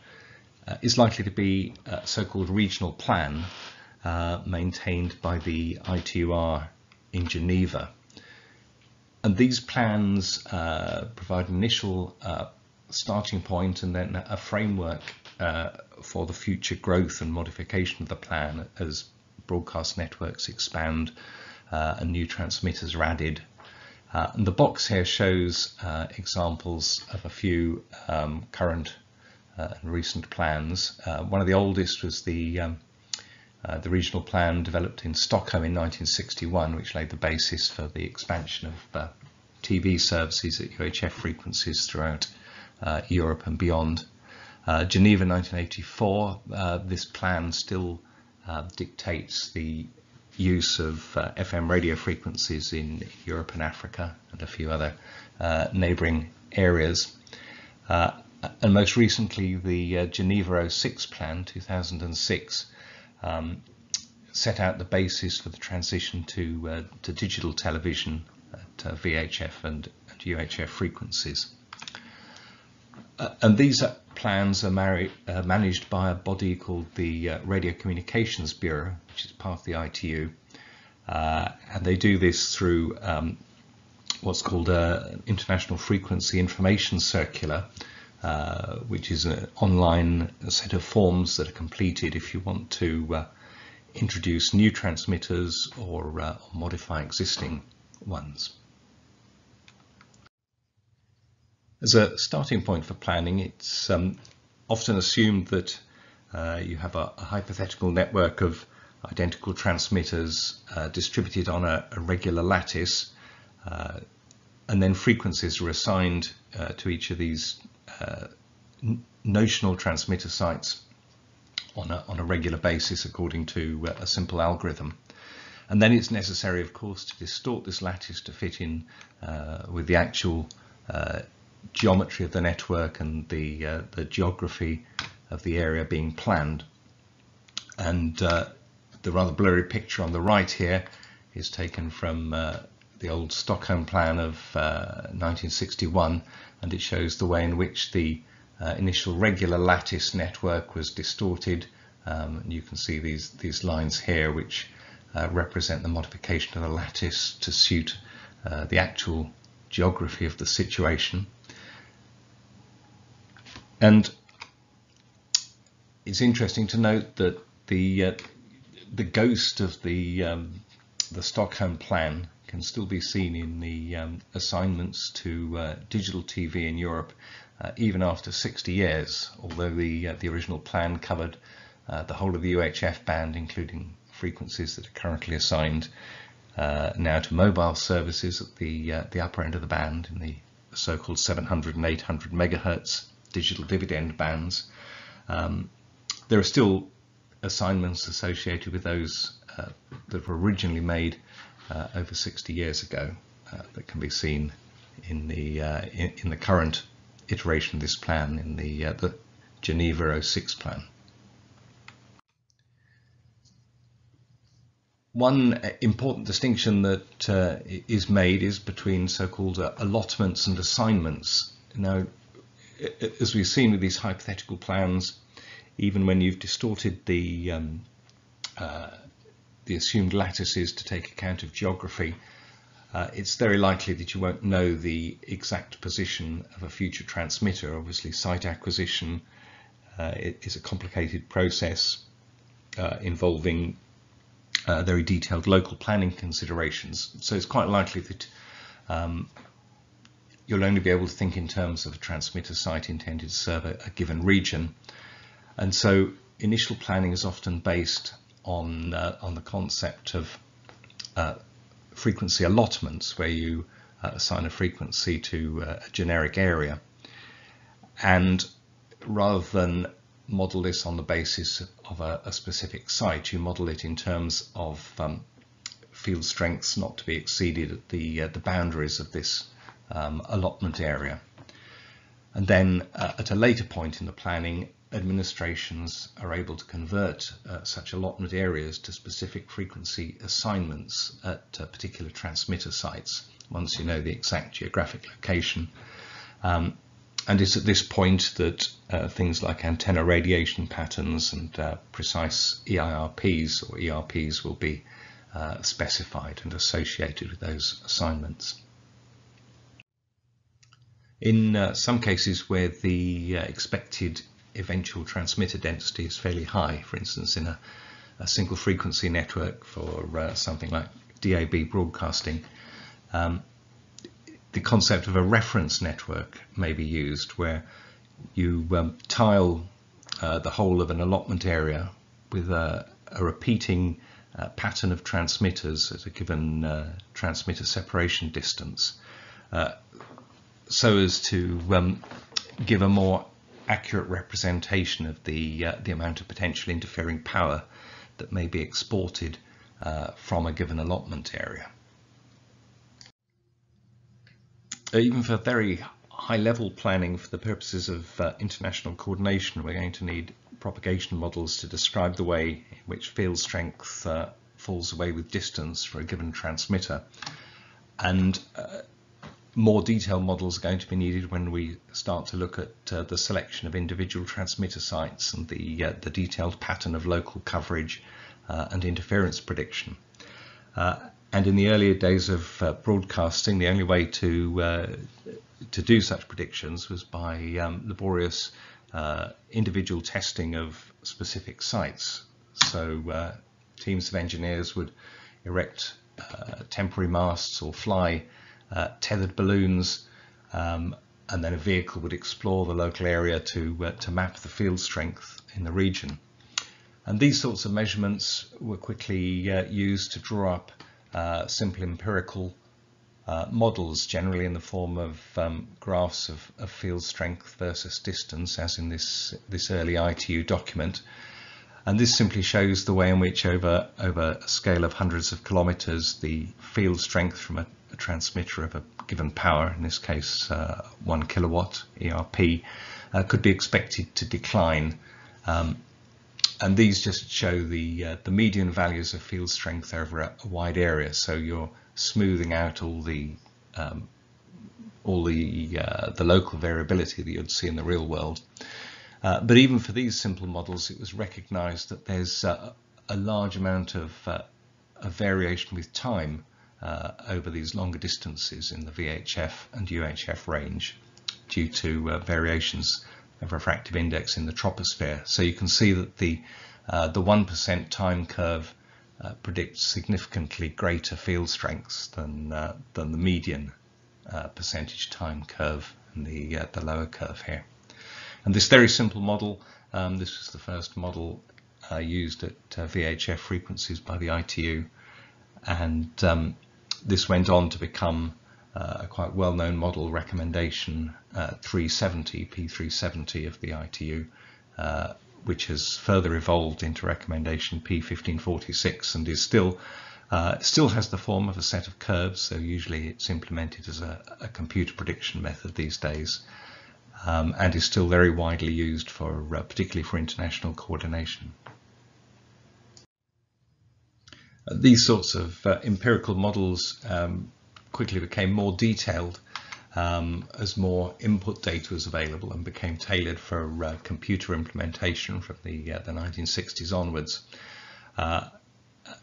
uh, is likely to be a so-called regional plan uh, maintained by the ITUR in Geneva. And these plans uh, provide an initial uh, starting point and then a framework uh, for the future growth and modification of the plan as broadcast networks expand uh, and new transmitters are added. Uh, and the box here shows uh, examples of a few um, current uh, and recent plans. Uh, one of the oldest was the um, uh, the regional plan developed in Stockholm in 1961, which laid the basis for the expansion of TV services at UHF frequencies throughout Europe and beyond. Geneva 1984, this plan still uh, dictates the use of uh, FM radio frequencies in Europe and Africa and a few other uh, neighbouring areas. Uh, and most recently, the uh, Geneva 06 plan, 2006, um, set out the basis for the transition to, uh, to digital television at VHF and, and UHF frequencies. and these plans are uh, managed by a body called the uh, Radio Communications Bureau, which is part of the ITU. Uh, and they do this through um, what's called an International Frequency Information Circular, uh, which is an online set of forms that are completed if you want to uh, introduce new transmitters uh, or modify existing ones. As a starting point for planning, it's um, often assumed that uh, you have a, a, hypothetical network of identical transmitters uh, distributed on a, a regular lattice, uh, and then frequencies are assigned uh, to each of these uh, notional transmitter sites on a, on a regular basis according to uh, a simple algorithm. And then it's necessary, of course, to distort this lattice to fit in with the actual geometry of the network and the, uh, the geography of the area being planned. And uh, the rather blurry picture on the right here is taken from uh, the old Stockholm plan of 1961 uh, and it shows the way in which the uh, initial regular lattice network was distorted. Um, and you can see these, these lines here which uh, represent the modification of the lattice to suit the actual geography of the situation. And it's interesting to note that the uh, the ghost of the um, the Stockholm plan can still be seen in the um, assignments to uh, digital TV in Europe, uh, even after 60 years. Although the uh, the original plan covered uh, the whole of the UHF band, including frequencies that are currently assigned uh, now to mobile services at the the upper end of the band in the so-called 700 and 800 megahertz digital dividend bands. Um, there are still assignments associated with those uh, that were originally made uh, over 60 years ago uh, that can be seen in the uh, in, in, the current iteration of this plan in the uh, the Geneva 06 plan. One uh, important distinction that is made is between so-called allotments and assignments. Now, as we've seen with these hypothetical plans, even when you've distorted the um, uh, the assumed lattices to take account of geography, uh, it's very likely that you won't know the exact position of a future transmitter. Obviously, site acquisition uh, is a complicated process uh, involving uh, very detailed local planning considerations. So it's quite likely that um, you'll only be able to think in terms of a transmitter site intended to serve a, a given region. And so initial planning is often based on, uh, on the concept of uh, frequency allotments, where you uh, assign a frequency to uh, a generic area. And rather than model this on the basis of a, a specific site, you model it in terms of um, field strengths not to be exceeded at the, uh, the boundaries of this um, allotment area. And then uh, at a later point in the planning, administrations are able to convert uh, such allotment areas to specific frequency assignments at uh, particular transmitter sites once you know the exact geographic location. Um, and it's at this point that uh, things like antenna radiation patterns and uh, precise EIRPs or ERPs will be uh, specified and associated with those assignments. In uh, some cases where the uh, expected eventual transmitter density is fairly high, for instance in a, a single frequency network for uh, something like DAB broadcasting, um, the concept of a reference network may be used where you um, tile uh, the whole of an allotment area with a, a repeating uh, pattern of transmitters at a given uh, transmitter separation distance uh, so as to um, give a more accurate representation of the, uh, the amount of potential interfering power that may be exported uh, from a given allotment area. Uh, even for very high level planning for the purposes of uh, international coordination, we're going to need propagation models to describe the way in which field strength uh, falls away with distance for a given transmitter. And uh, more detailed models are going to be needed when we start to look at uh, the selection of individual transmitter sites and the, uh, the detailed pattern of local coverage and interference prediction. And in the earlier days of uh, broadcasting, the only way to uh, to do such predictions was by um, laborious uh, individual testing of specific sites. So uh, teams of engineers would erect uh, temporary masts or fly uh, tethered balloons, um, and then a vehicle would explore the local area to to map the field strength in the region. And these sorts of measurements were quickly used to draw up uh, simple empirical uh, models, generally in the form of um, graphs of, of, field strength versus distance, as in this, this early ITU document. And this simply shows the way in which over, over a scale of hundreds of kilometers, the field strength from a, a transmitter of a given power, in this case uh, one kilowatt ERP, uh, could be expected to decline um, and these just show the uh, the median values of field strength over a, a, wide area. So you're smoothing out all the um, all the uh, the local variability that you'd see in the real world. Uh, but even for these simple models, it was recognised that there's a large amount of, uh, of variation with time uh, over these longer distances in the VHF and UHF range due to variations of refractive index in the troposphere. So you can see that the uh, the 1% time curve uh, predicts significantly greater field strengths than uh, than the median uh, percentage time curve in the uh, the lower curve here. And this very simple model, um, this was the first model uh, used at VHF frequencies by the ITU, and um, this went on to become uh, a quite well-known model recommendation uh, 370, P370 of the ITU, uh, which has further evolved into recommendation P1546 and is still uh, still has the form of a set of curves, so usually it's implemented as a, a computer prediction method these days, um, and is still very widely used for, uh, particularly for international coordination. Uh, these sorts of empirical models um, quickly became more detailed um, as more input data was available and became tailored for uh, computer implementation from the, uh, the 1960s onwards. Uh,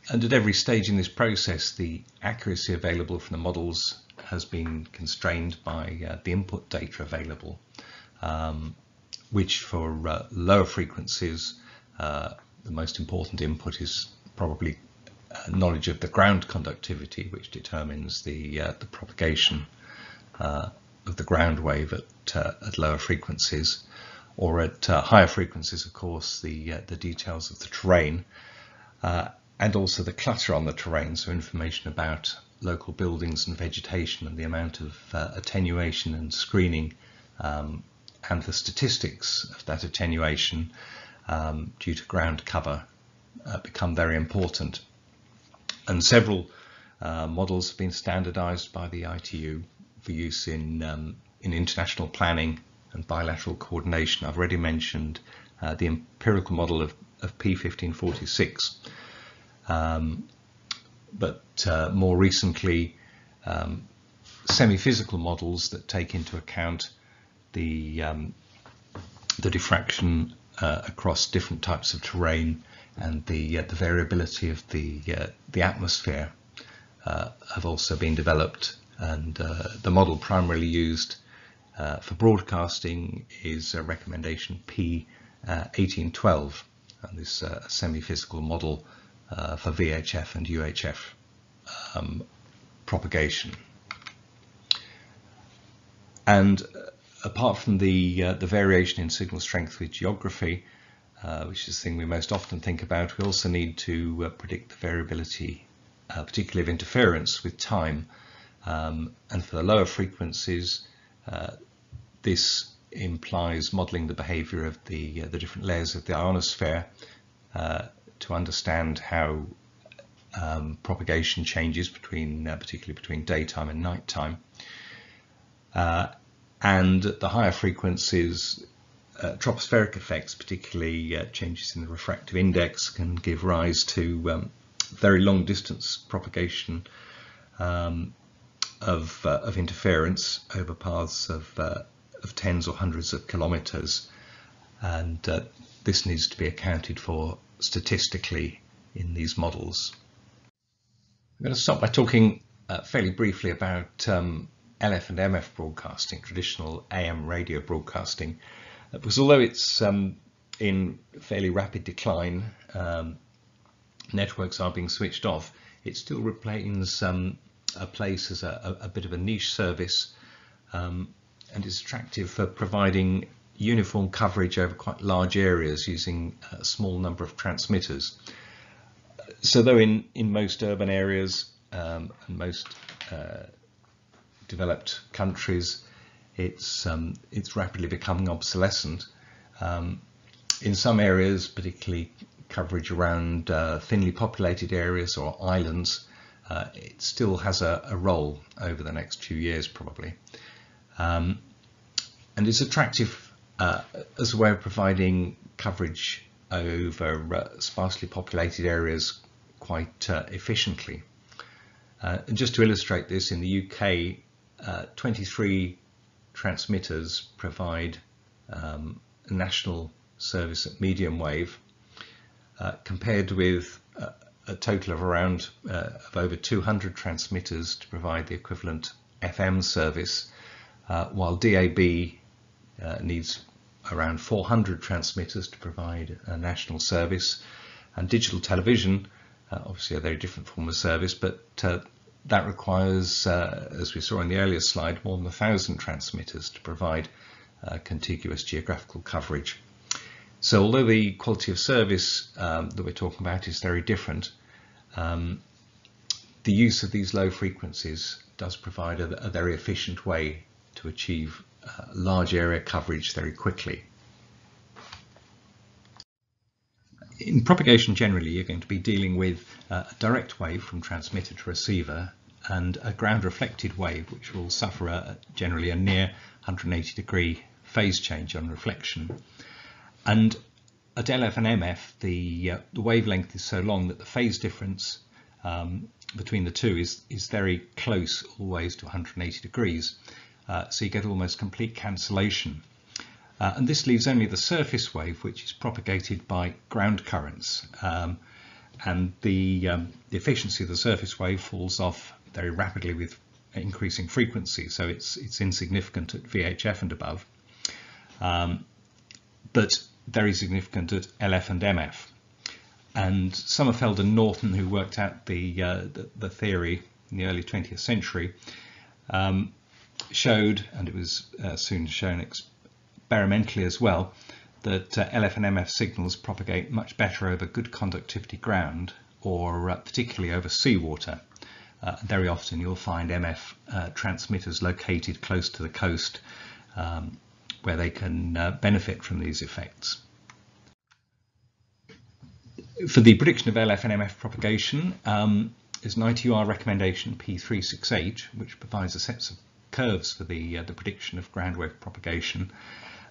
and at every stage in this process, the accuracy available from the models has been constrained by uh, the input data available, um, which for uh, lower frequencies, uh, the most important input is probably knowledge of the ground conductivity, which determines the, uh, the propagation uh, of the ground wave at, uh, at lower frequencies, or at uh, higher frequencies, of course, the, uh, the details of the terrain, and also the clutter on the terrain, so information about local buildings and vegetation and the amount of attenuation and screening um, and the statistics of that attenuation um, due to ground cover uh, become very important and several uh, models have been standardized by the ITU for use in, um, in international planning and bilateral coordination. I've already mentioned uh, the empirical model of, of P1546. Um, but uh, more recently, um, semi-physical models that take into account the um, the diffraction uh, across different types of terrain and the uh, the variability of the uh, the atmosphere uh, have also been developed and the model primarily used for broadcasting is recommendation P1812 and this semi-physical model for VHF and UHF um, propagation. And apart from the uh, the variation in signal strength with geography, uh, which is the thing we most often think about, we also need to uh, predict the variability, uh, particularly of interference with time. Um, and for the lower frequencies, uh, this implies modelling the behaviour of the uh, the different layers of the ionosphere to understand how um, propagation changes between, particularly between daytime and nighttime. Uh, and at the higher frequencies, uh, tropospheric effects, particularly uh, changes in the refractive index, can give rise to um, very long distance propagation um, of, uh, of interference over paths of, uh, of tens or hundreds of kilometers. And uh, this needs to be accounted for statistically in these models. I'm going to start by talking uh, fairly briefly about um, LF and MF broadcasting, traditional AM radio broadcasting, because although it's um, in fairly rapid decline, um, networks are being switched off, it still retains um, a place as a, a, bit of a niche service um, and is attractive for providing uniform coverage over quite large areas using a small number of transmitters. So though in, in most urban areas um, and most uh, developed countries, it's um, it's rapidly becoming obsolescent. Um, in some areas, particularly coverage around uh, thinly populated areas or islands, uh, it still has a, a, role over the next few years probably. Um, and it's attractive uh, as a way of providing coverage over uh, sparsely populated areas quite uh, efficiently. Uh, and just to illustrate this, in the UK, uh, 23 transmitters provide um, a national service at medium wave, uh, compared with a, a, total of around uh, of over 200 transmitters to provide the equivalent FM service, uh, while DAB uh, needs around 400 transmitters to provide a national service, and digital television, obviously a very different form of service, but that requires, uh, as we saw in the earlier slide, more than a thousand transmitters to provide uh, contiguous geographical coverage. So although the quality of service um, that we're talking about is very different, um, the use of these low frequencies does provide a, a very efficient way to achieve uh, large area coverage very quickly. In propagation generally, you're going to be dealing with uh, a direct wave from transmitter to receiver and a ground reflected wave, which will suffer a, generally a near 180 degree phase change on reflection. And at LF and MF, the, uh, the wavelength is so long that the phase difference um, between the two is, is very close always to 180 degrees. Uh, so you get almost complete cancellation. Uh, and this leaves only the surface wave, which is propagated by ground currents. Um, and the, um, the, efficiency of the surface wave falls off very rapidly with increasing frequency, so it's, it's insignificant at VHF and above, um, but very significant at LF and MF. And Sommerfeld and Norton, who worked out the, uh, the, the, theory in the early 20th century, um, showed, and it was uh, soon shown experimentally as well that uh, LF and MF signals propagate much better over good conductivity ground or uh, particularly over seawater. Uh, very often you'll find MF uh, transmitters located close to the coast um, where they can uh, benefit from these effects. For the prediction of LF and MF propagation, um, there's an ITUR recommendation P368 which provides a set of curves for the, uh, the prediction of ground wave propagation.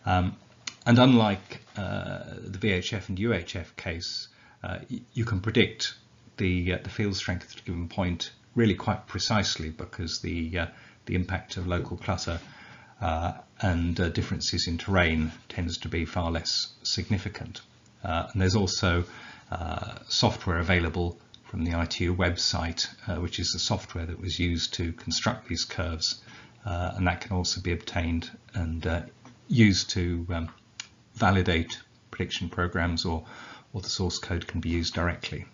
Um, and unlike uh, the VHF and UHF case, uh, you can predict the uh, the field strength at a given point really quite precisely because the uh, the impact of local clutter uh, and uh, differences in terrain tends to be far less significant. and there's also software available from the ITU website, which is the software that was used to construct these curves, and that can also be obtained and used to um, validate prediction programs or, or the source code can be used directly.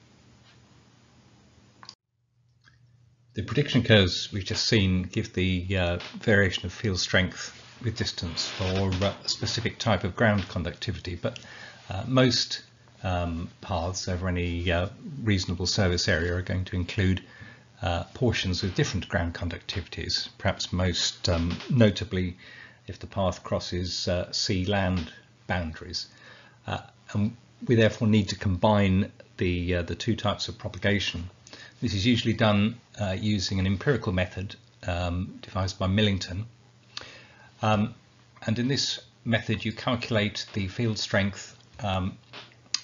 The prediction curves we've just seen give the uh, variation of field strength with distance for a specific type of ground conductivity, but uh, most um, paths over any uh, reasonable service area are going to include uh, portions with different ground conductivities, perhaps most um, notably if the path crosses uh, sea land boundaries. Uh, and we therefore need to combine the, uh, the two types of propagation. This is usually done uh, using an empirical method um, devised by Millington. Um, and in this method, you calculate the field strength um,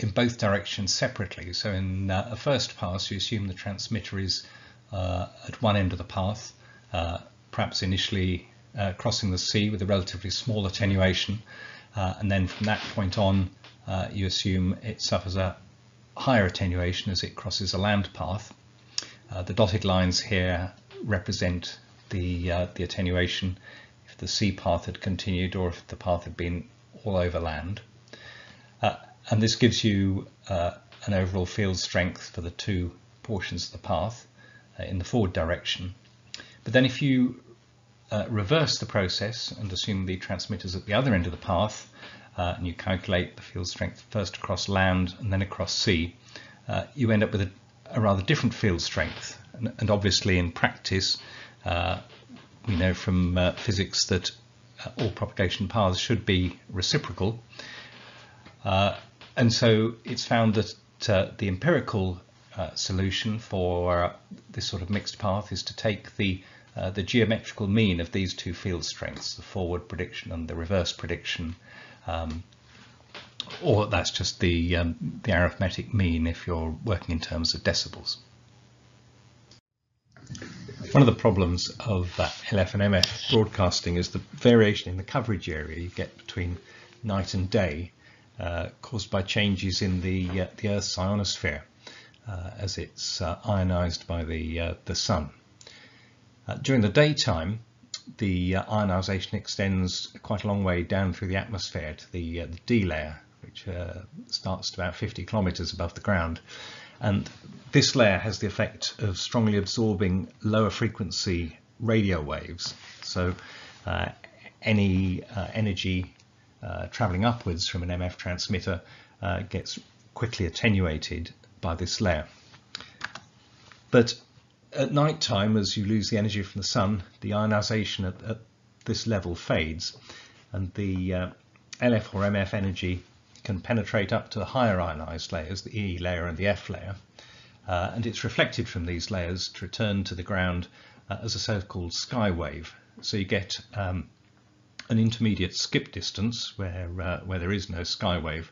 in both directions separately. So in uh, a first pass, you assume the transmitter is uh, at one end of the path, uh, perhaps initially uh, crossing the sea with a relatively small attenuation, uh, and then from that point on, uh, you assume it suffers a higher attenuation as it crosses a land path. Uh, the dotted lines here represent the, uh, the attenuation if the sea path had continued or if the path had been all over land. Uh, and this gives you an overall field strength for the two portions of the path in the forward direction. But then if you uh, reverse the process and assume the transmitter's at the other end of the path, uh, and you calculate the field strength first across land and then across sea, uh, you end up with a, a, rather different field strength. And, and obviously in practice, uh, we know from uh, physics that all propagation paths should be reciprocal. and so it's found that the empirical solution for this sort of mixed path is to take the uh, the geometrical mean of these two field strengths, the forward prediction and the reverse prediction, um, or that's just the, um, the arithmetic mean if you're working in terms of decibels. One of the problems of uh, LF and MF broadcasting is the variation in the coverage area you get between night and day uh, caused by changes in the, uh, the Earth's ionosphere uh, as it's uh, ionized by the, the sun. Uh, during the daytime, the uh, ionization extends quite a long way down through the atmosphere to the, uh, the D layer, which uh, starts at about 50 kilometers above the ground. And this layer has the effect of strongly absorbing lower frequency radio waves. So uh, any energy traveling upwards from an MF transmitter gets quickly attenuated by this layer. But at night time, as you lose the energy from the sun, the ionization at, at this level fades and the uh, LF or MF energy can penetrate up to the higher ionized layers, the E layer and the F layer, uh, and it's reflected from these layers to return to the ground uh, as a so-called sky wave. So you get um, an intermediate skip distance where, uh, where there is no sky wave,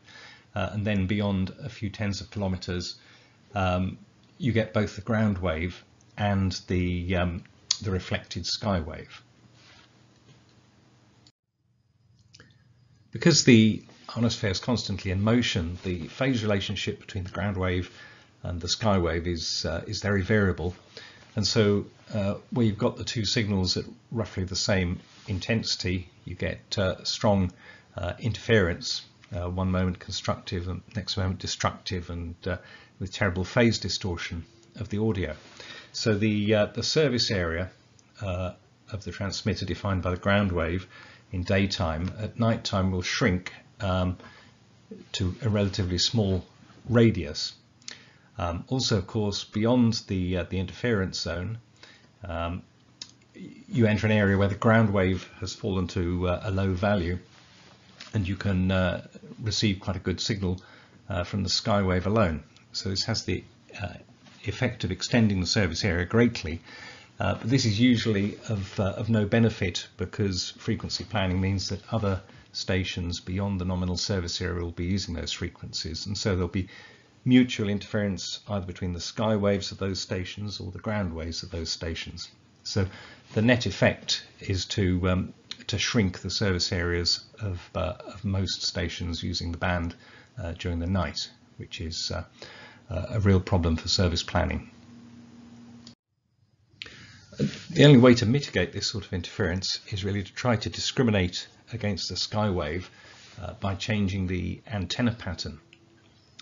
uh, and then beyond a few tens of kilometers, um, you get both the ground wave and the, um, the reflected sky wave. Because the ionosphere is constantly in motion, the phase relationship between the ground wave and the sky wave is, uh, is very variable. And so uh, where you've got the two signals at roughly the same intensity, you get uh, strong uh, interference, uh, one moment constructive and next moment destructive and uh, with terrible phase distortion of the audio. So the, uh, the service area uh, of the transmitter defined by the ground wave in daytime, at night time will shrink um, to a relatively small radius. Um, also, of course, beyond the, uh, the interference zone, um, you enter an area where the ground wave has fallen to uh, a low value and you can uh, receive quite a good signal uh, from the sky wave alone. So this has the effect of extending the service area greatly. Uh, but this is usually of, uh, of no benefit because frequency planning means that other stations beyond the nominal service area will be using those frequencies and so there'll be mutual interference either between the sky waves of those stations or the ground waves of those stations. So the net effect is to um, to shrink the service areas of, uh, of most stations using the band uh, during the night, which is uh, a real problem for service planning. The only way to mitigate this sort of interference is really to try to discriminate against the sky wave uh, by changing the antenna pattern.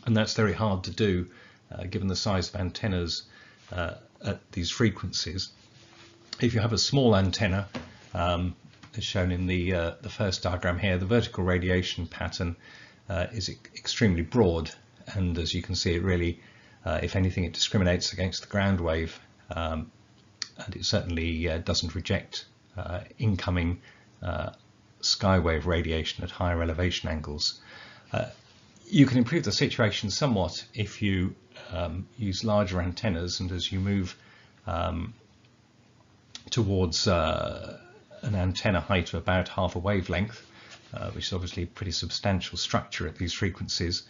And that's very hard to do uh, given the size of antennas uh, at these frequencies. If you have a small antenna, um, as shown in the, uh, the first diagram here, the vertical radiation pattern uh, is extremely broad. And as you can see, it really, uh, if anything, it discriminates against the ground wave. Um, and it certainly uh, doesn't reject uh, incoming uh, skywave radiation at higher elevation angles. you can improve the situation somewhat if you um, use larger antennas and as you move um, towards uh, an antenna height of about half a wavelength, uh, which is obviously a pretty substantial structure at these frequencies,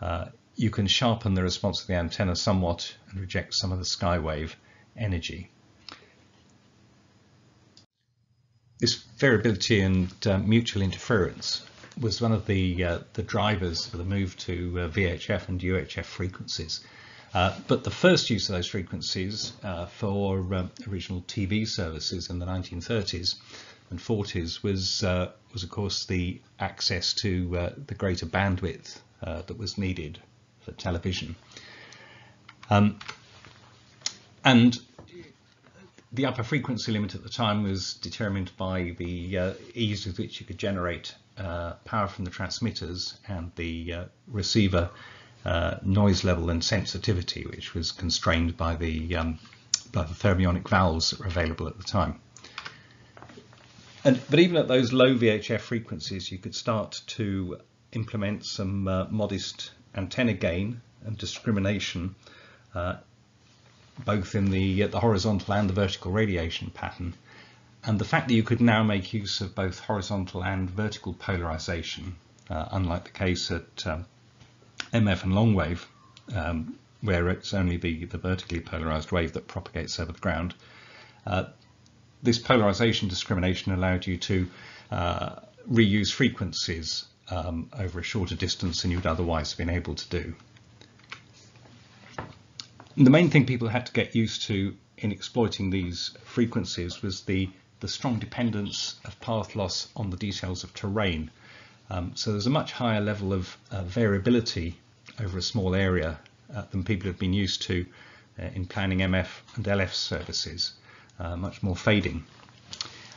uh, you can sharpen the response of the antenna somewhat and reject some of the skywave energy. This variability and uh, mutual interference was one of the uh, the drivers for the move to uh, VHF and UHF frequencies. Uh, but the first use of those frequencies uh, for um, original TV services in the 1930s and 40s was uh, was of course the access to the greater bandwidth that was needed for television. Um, and the upper frequency limit at the time was determined by the uh, ease with which you could generate uh, power from the transmitters and the uh, receiver uh, noise level and sensitivity, which was constrained by the um, by the thermionic valves that were available at the time. And, but even at those low VHF frequencies, you could start to implement some uh, modest antenna gain and discrimination uh, both in the, uh, the horizontal and the vertical radiation pattern. And the fact that you could now make use of both horizontal and vertical polarization, uh, unlike the case at um, MF and long wave, um, where it's only the, the vertically polarized wave that propagates over the ground, uh, this polarization discrimination allowed you to uh, reuse frequencies um, over a shorter distance than you'd otherwise have been able to do. The main thing people had to get used to in exploiting these frequencies was the, the strong dependence of path loss on the details of terrain. Um, so there's a much higher level of uh, variability over a small area uh, than people have been used to uh, in planning MF and LF services, uh, much more fading.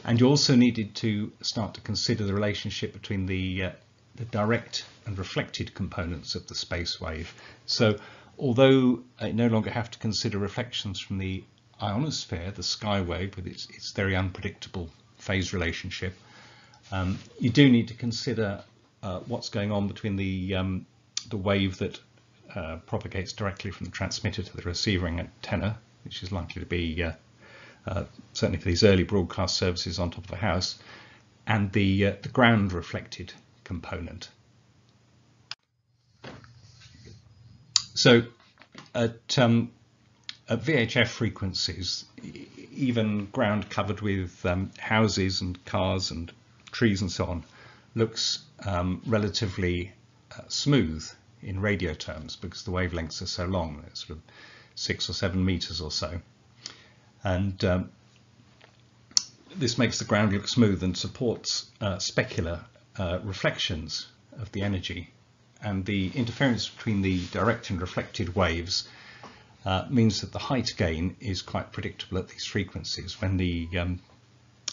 And you also needed to start to consider the relationship between the, uh, the direct and reflected components of the space wave. So although I no longer have to consider reflections from the ionosphere, the skywave with its, its very unpredictable phase relationship, um, you do need to consider uh, what's going on between the, um, the wave that uh, propagates directly from the transmitter to the receiving antenna, which is likely to be uh, uh certainly for these early broadcast services on top of a house, and the, uh, the ground reflected component. So at, um, at VHF frequencies, even ground covered with um, houses and cars and trees and so on looks um, relatively uh, smooth in radio terms because the wavelengths are so long, sort of six or seven meters or so. And um, this makes the ground look smooth and supports uh, specular uh, reflections of the energy and the interference between the direct and reflected waves uh, means that the height gain is quite predictable at these frequencies. When the um,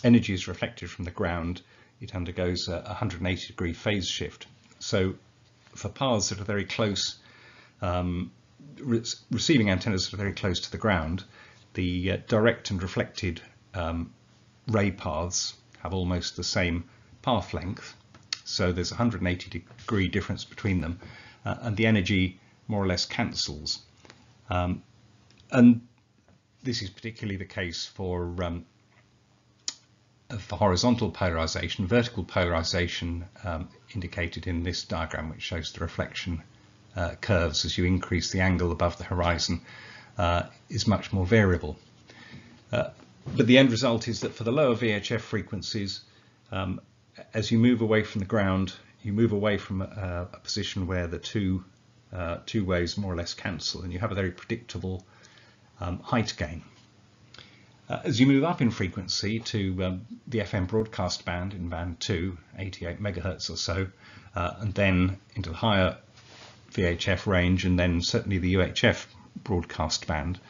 energy is reflected from the ground, it undergoes a 180 degree phase shift. So for paths that are very close, um, re receiving antennas that are very close to the ground, the uh, direct and reflected um, ray paths have almost the same path length so there's a 180 degree difference between them uh, and the energy more or less cancels. Um, and this is particularly the case for um, for horizontal polarization, vertical polarization um, indicated in this diagram, which shows the reflection uh, curves as you increase the angle above the horizon, uh, is much more variable. Uh, but the end result is that for the lower VHF frequencies, um, as you move away from the ground, you move away from a, a position where the two uh, two waves more or less cancel, and you have a very predictable um, height gain. Uh, as you move up in frequency to um, the FM broadcast band in band 2, 88 megahertz or so, uh, and then into the higher VHF range and then certainly the UHF broadcast band,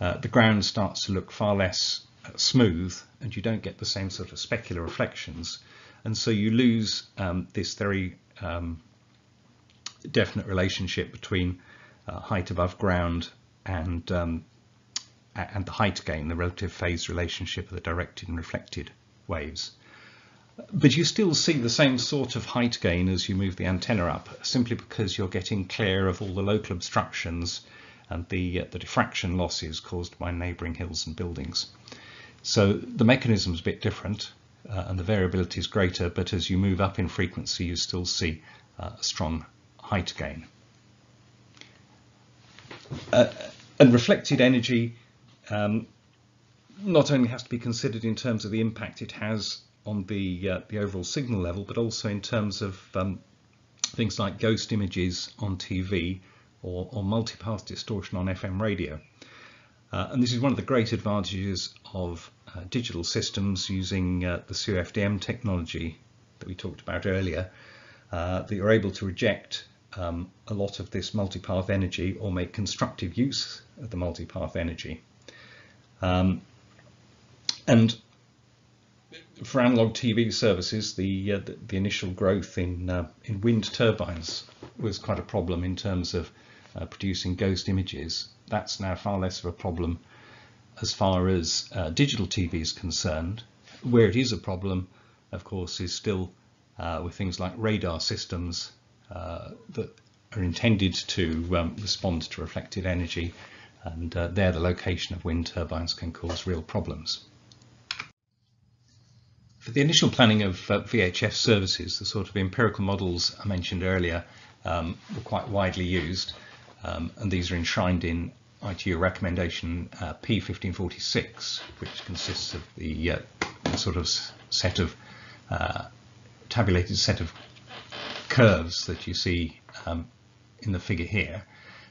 uh, the ground starts to look far less uh, smooth and you don't get the same sort of specular reflections. And so you lose um, this very um, definite relationship between uh, height above ground and um, and the height gain, the relative phase relationship of the directed and reflected waves. But you still see the same sort of height gain as you move the antenna up, simply because you're getting clear of all the local obstructions and the, uh, the diffraction losses caused by neighbouring hills and buildings. So the mechanism is a bit different uh, and the variability is greater, but as you move up in frequency, you still see uh, a strong height gain. Uh, and reflected energy um, not only has to be considered in terms of the impact it has on the uh, the overall signal level, but also in terms of um, things like ghost images on TV or, or multipath distortion on FM radio. Uh, and this is one of the great advantages of uh, digital systems using uh, the COFDM technology that we talked about earlier, uh, that you're able to reject um, a lot of this multipath energy or make constructive use of the multipath energy. Um, and for analog TV services, the, uh, the, the initial growth in uh, in wind turbines was quite a problem in terms of producing ghost images. That's now far less of a problem as far as uh, digital TV is concerned. Where it is a problem, of course, is still uh, with things like radar systems uh, that are intended to um, respond to reflected energy and uh, there the location of wind turbines can cause real problems. For the initial planning of uh, VHF services, the sort of empirical models I mentioned earlier um, were quite widely used, um, and these are enshrined in ITU recommendation uh, P1546, which consists of the, uh, sort of set of uh, tabulated set of curves that you see um, in the figure here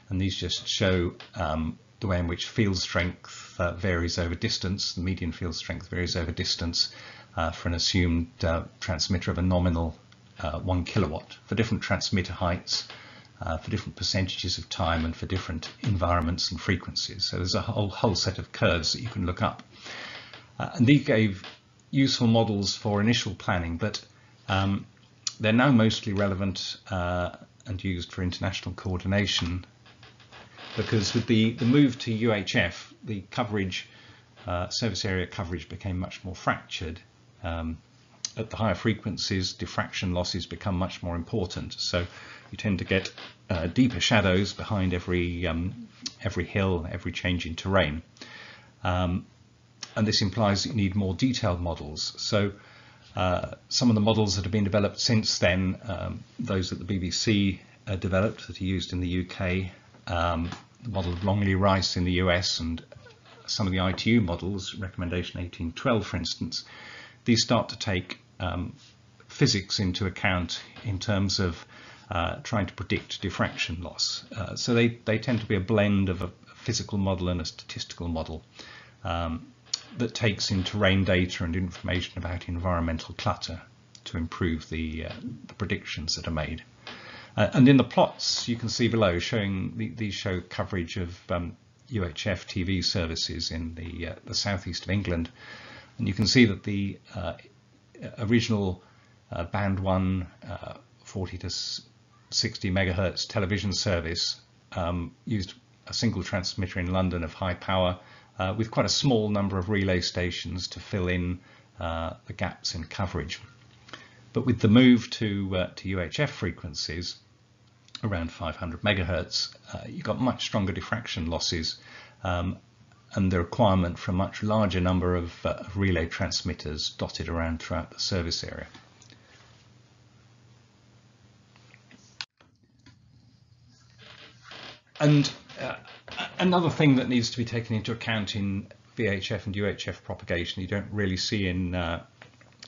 and these just show um, the way in which field strength uh, varies over distance. The median field strength varies over distance uh, for an assumed uh, transmitter of a nominal one kilowatt for different transmitter heights, uh, for different percentages of time and for different environments and frequencies. So there's a whole, whole set of curves that you can look up. Uh, and these gave useful models for initial planning, but um, they're now mostly relevant and used for international coordination because with the, the move to UHF, the coverage, uh, service area coverage became much more fractured. Um, at the higher frequencies, diffraction losses become much more important. So you tend to get uh, deeper shadows behind every um, every hill, every change in terrain. Um, and this implies that you need more detailed models. So uh, some of the models that have been developed since then, um, those that the BBC uh, developed that are used in the UK, um, the model of Longley Rice in the US and some of the ITU models, recommendation 1812 for instance, these start to take um, physics into account in terms of uh, trying to predict diffraction loss. Uh, so they, they tend to be a blend of a physical model and a statistical model um, that takes in terrain data and information about environmental clutter to improve the, uh, the predictions that are made. Uh, and in the plots you can see below showing the, these show coverage of um, UHF TV services in the, uh, the southeast of England. And you can see that the uh, original band 1 uh, 40 to 60 megahertz television service um, used a single transmitter in London of high power uh, with quite a small number of relay stations to fill in the gaps in coverage. But with the move to, uh, to UHF frequencies, around 500 megahertz, uh, you've got much stronger diffraction losses. Um, and the requirement for a much larger number of uh, relay transmitters dotted around throughout the service area. And uh, another thing that needs to be taken into account in VHF and UHF propagation, you don't really see in uh,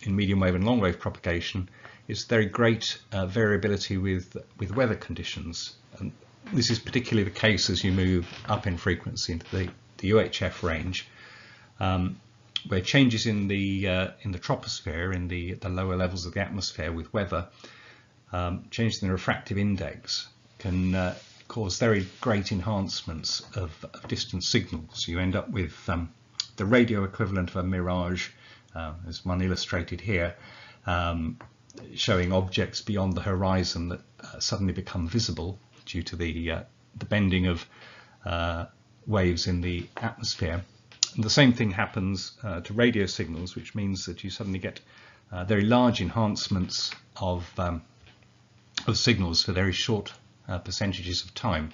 in medium wave and long wave propagation, is very great uh, variability with with weather conditions. And this is particularly the case as you move up in frequency into the, the UHF range, um, where changes in the uh, in the troposphere, in the the lower levels of the atmosphere with weather, um, changes in the refractive index can uh, cause very great enhancements of, of distant signals. You end up with um, the radio equivalent of a mirage, uh, as one illustrated here, um, showing objects beyond the horizon that uh, suddenly become visible due to the, uh, the bending of uh, waves in the atmosphere. And the same thing happens uh, to radio signals, which means that you suddenly get uh, very large enhancements of, um, of signals for very short uh, percentages of time.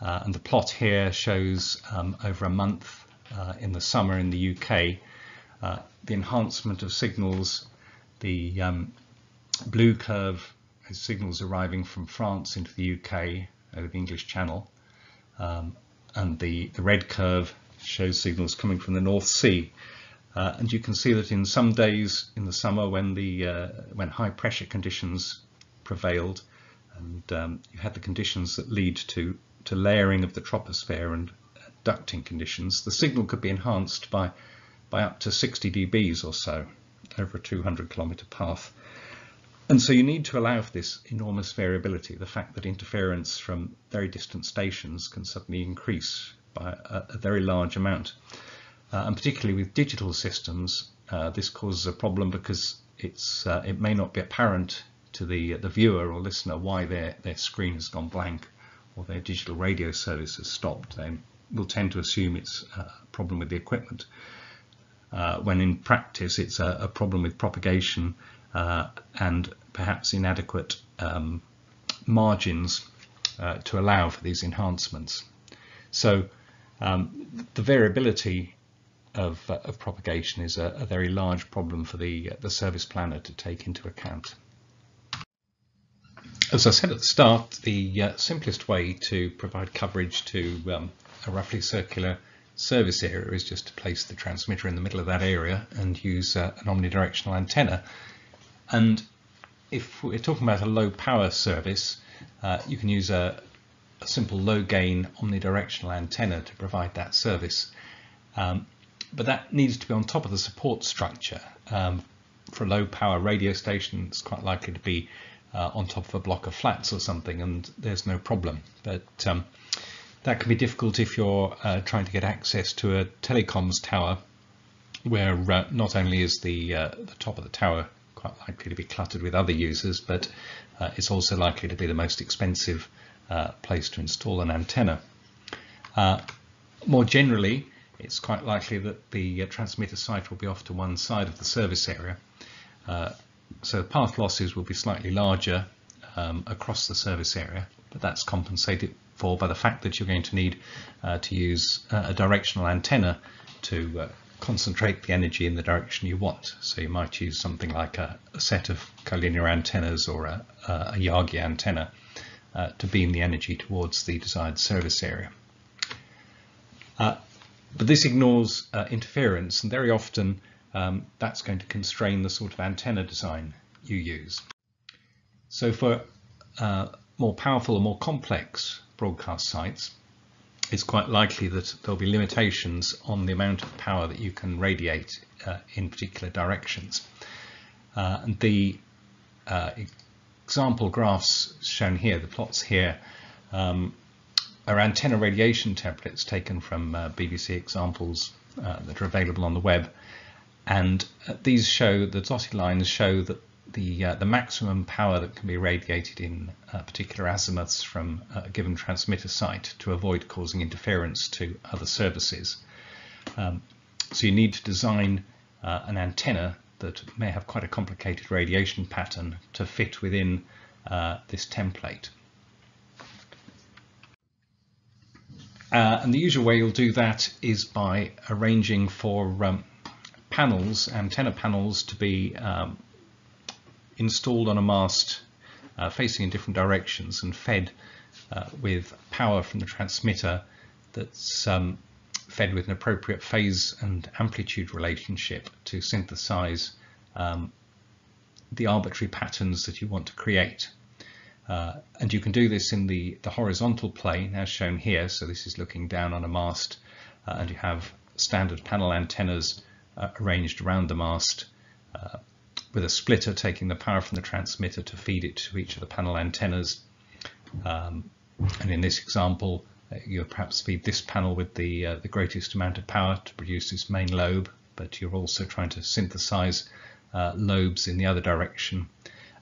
Uh, and the plot here shows um, over a month uh, in the summer in the UK the enhancement of signals. The um, blue curve is signals arriving from France into the UK over the English Channel. Um, and the, the red curve shows signals coming from the North Sea. Uh, and you can see that in some days in the summer when the uh, when high pressure conditions prevailed, and um, you had the conditions that lead to, to layering of the troposphere and ducting conditions, the signal could be enhanced by, by up to 60 dBs or so over a 200 kilometer path. And so you need to allow for this enormous variability, the fact that interference from very distant stations can suddenly increase by a, a very large amount. Uh, and particularly with digital systems, uh, this causes a problem because it's, uh, it may not be apparent to the the viewer or listener why their their screen has gone blank or their digital radio service has stopped, they will tend to assume it's a problem with the equipment. Uh, when in practice it's a, a problem with propagation uh, and perhaps inadequate um, margins uh, to allow for these enhancements. So um, the variability of, uh, of propagation is a, a, very large problem for the, the service planner to take into account. As I said at the start, the uh, simplest way to provide coverage to um, a roughly circular service area is just to place the transmitter in the middle of that area and use uh, an omnidirectional antenna. And if we're talking about a low power service, uh, you can use a, a, simple low gain omnidirectional antenna to provide that service. Um, but that needs to be on top of the support structure. Um, for a low power radio station, it's quite likely to be uh, on top of a block of flats or something and there's no problem. But um, that can be difficult if you're uh, trying to get access to a telecoms tower where uh, not only is the, uh, the top of the tower quite likely to be cluttered with other users, but uh, it's also likely to be the most expensive uh, place to install an antenna. more generally, it's quite likely that the transmitter site will be off to one side of the service area. Uh, so path losses will be slightly larger um, across the service area, but that's compensated for by the fact that you're going to need uh, to use uh, a directional antenna to uh, concentrate the energy in the direction you want. So you might use something like a, a set of collinear antennas or a, a Yagi antenna uh, to beam the energy towards the desired service area. Uh, but this ignores interference and very often um, that's going to constrain the sort of antenna design you use. So for uh, more powerful or more complex broadcast sites, it's quite likely that there'll be limitations on the amount of power that you can radiate uh, in particular directions. Uh, and the uh, example graphs shown here, the plots here, um, are antenna radiation templates taken from uh, BBC examples uh, that are available on the web and uh, these show the dotted lines show that the uh, the maximum power that can be radiated in uh, particular azimuths from a given transmitter site to avoid causing interference to other services. Um, so you need to design uh, an antenna that may have quite a complicated radiation pattern to fit within uh, this template. Uh, and the usual way you'll do that is by arranging for um, panels, antenna panels, to be um, installed on a mast uh, facing in different directions and fed uh, with power from the transmitter that's um, fed with an appropriate phase and amplitude relationship to synthesize um, the arbitrary patterns that you want to create. Uh, and you can do this in the, the horizontal plane as shown here. So this is looking down on a mast uh, and you have standard panel antennas uh, arranged around the mast uh, with a splitter taking the power from the transmitter to feed it to each of the panel antennas. Um, and in this example, uh, you perhaps feed this panel with the, uh, the greatest amount of power to produce this main lobe, but you're also trying to synthesize lobes in the other direction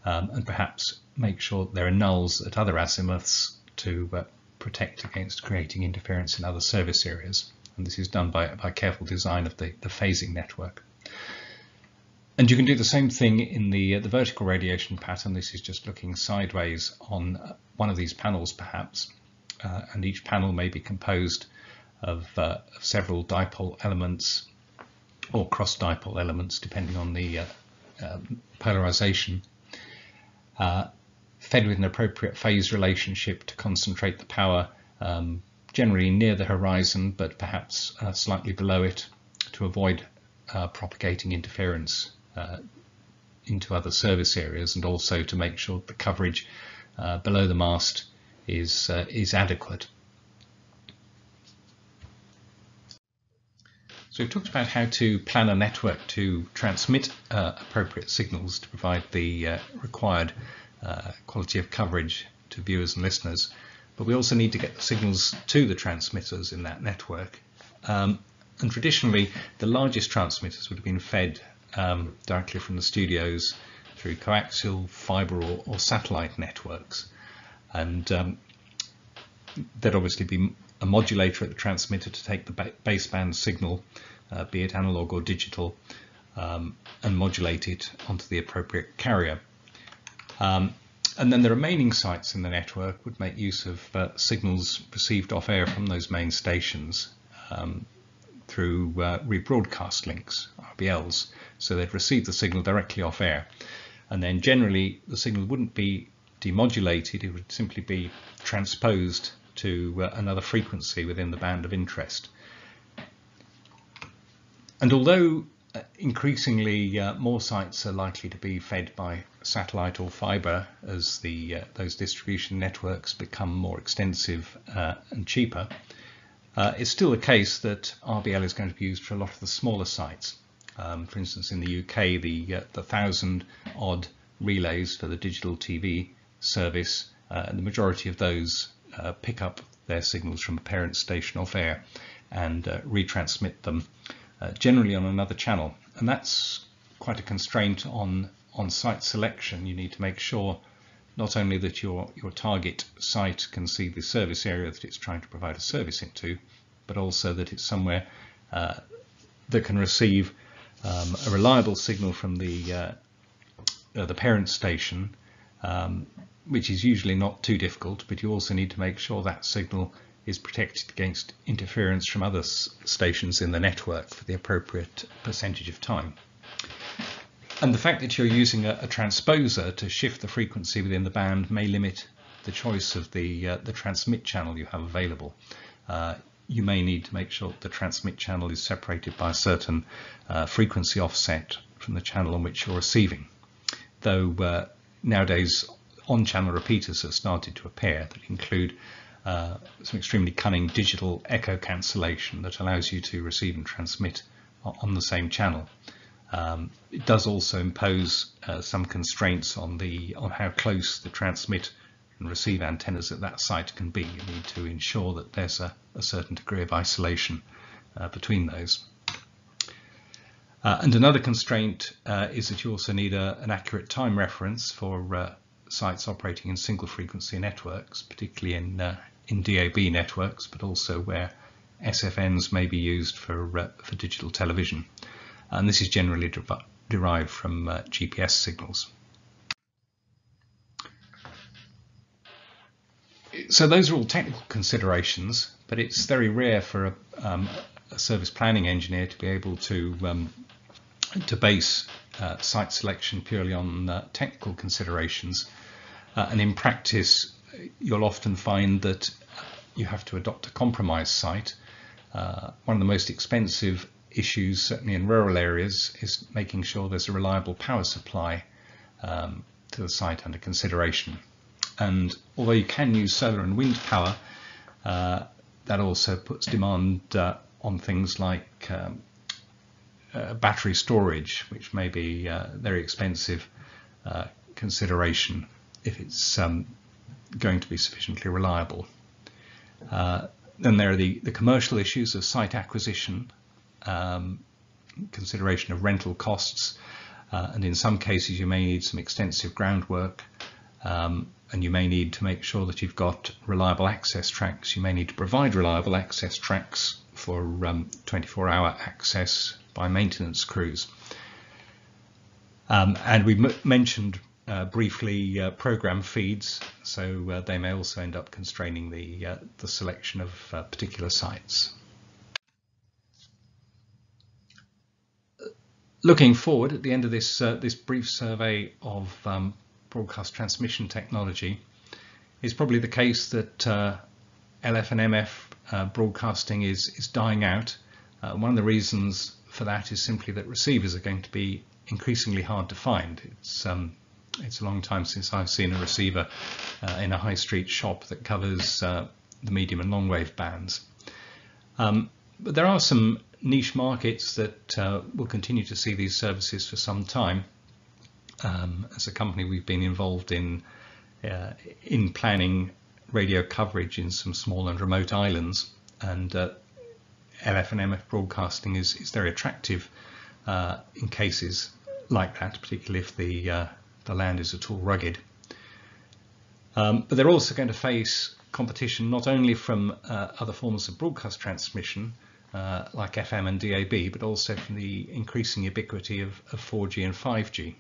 um, and perhaps make sure there are nulls at other azimuths to uh, protect against creating interference in other service areas. And this is done by, by careful design of the, the phasing network. And you can do the same thing in the, uh, the vertical radiation pattern. This is just looking sideways on uh, one of these panels perhaps. Uh, and each panel may be composed of, uh, of several dipole elements or cross dipole elements depending on the uh, um, polarization fed with an appropriate phase relationship to concentrate the power um, generally near the horizon, but perhaps uh, slightly below it to avoid uh, propagating interference uh, into other service areas and also to make sure the coverage uh, below the mast is, uh, is adequate. So we've talked about how to plan a network to transmit uh, appropriate signals to provide the uh, required uh, quality of coverage to viewers and listeners. But we also need to get the signals to the transmitters in that network. Um, and traditionally, the largest transmitters would have been fed um, directly from the studios through coaxial, fiber, or, or satellite networks. And um, there'd obviously be a modulator at the transmitter to take the baseband signal, uh, be it analog or digital, um, and modulate it onto the appropriate carrier. Um, and then the remaining sites in the network would make use of uh, signals received off air from those main stations um, through uh, rebroadcast links, RBLs. So they'd receive the signal directly off air. And then generally the signal wouldn't be demodulated, it would simply be transposed to uh, another frequency within the band of interest. And although increasingly uh, more sites are likely to be fed by satellite or fiber as the uh, those distribution networks become more extensive uh, and cheaper, uh, it's still the case that RBL is going to be used for a lot of the smaller sites. Um, for instance, in the UK, the the thousand odd relays for the digital TV service, the majority of those uh, pick up their signals from a parent station off air and uh, retransmit them uh, generally on another channel. And that's quite a constraint on, on site selection. You need to make sure not only that your, your target site can see the service area that it's trying to provide a service into, but also that it's somewhere uh, that can receive um, a reliable signal from the uh, uh, the parent station um, which is usually not too difficult, but you also need to make sure that signal is protected against interference from other stations in the network for the appropriate percentage of time. And the fact that you're using a, a transposer to shift the frequency within the band may limit the choice of the, uh, the transmit channel you have available. Uh, you may need to make sure the transmit channel is separated by a certain uh, frequency offset from the channel on which you're receiving. Though uh, nowadays on-channel repeaters have started to appear that include uh, some extremely cunning digital echo cancellation that allows you to receive and transmit on the same channel. Um, it does also impose uh, some constraints on the on how close the transmit and receive antennas at that site can be. You need to ensure that there's a, a certain degree of isolation uh, between those. Uh, and another constraint uh, is that you also need a, an accurate time reference for uh, sites operating in single frequency networks, particularly in, in DAB networks, but also where SFNs may be used for, uh, for digital television. And this is generally de derived from uh, GPS signals. So those are all technical considerations, but it's very rare for a, um, a service planning engineer to be able to um, to base uh, site selection purely on uh, technical considerations. Uh, and in practice, you'll often find that you have to adopt a compromise site. Uh, one of the most expensive issues, certainly in rural areas, is making sure there's a reliable power supply um, to the site under consideration. And although you can use solar and wind power, uh, that also puts demand uh, on things like um, uh, battery storage, which may be uh, very expensive uh, consideration if it's um, going to be sufficiently reliable. Uh, then there are the, the commercial issues of site acquisition, um, consideration of rental costs, uh, and in some cases you may need some extensive groundwork um, and you may need to make sure that you've got reliable access tracks. You may need to provide reliable access tracks for 24-hour um, access by maintenance crews. Um, and we mentioned uh, briefly uh, program feeds, so uh, they may also end up constraining the, uh, the selection of uh, particular sites. Looking forward, at the end of this, uh, this brief survey of um, broadcast transmission technology, it's probably the case that LF and MF broadcasting is, is dying out. one of the reasons for that is simply that receivers are going to be increasingly hard to find. It's um, it's a long time since I've seen a receiver uh, in a high street shop that covers uh, the medium and long wave bands. Um, but there are some niche markets that uh, will continue to see these services for some time. Um, as a company, we've been involved in uh, in planning radio coverage in some small and remote islands, and uh, LF and MF broadcasting is, is very attractive uh, in cases like that, particularly if the, the land is at all rugged. Um, but they're also going to face competition not only from uh, other forms of broadcast transmission, uh, like FM and DAB, but also from the increasing ubiquity of, of 4G and 5G.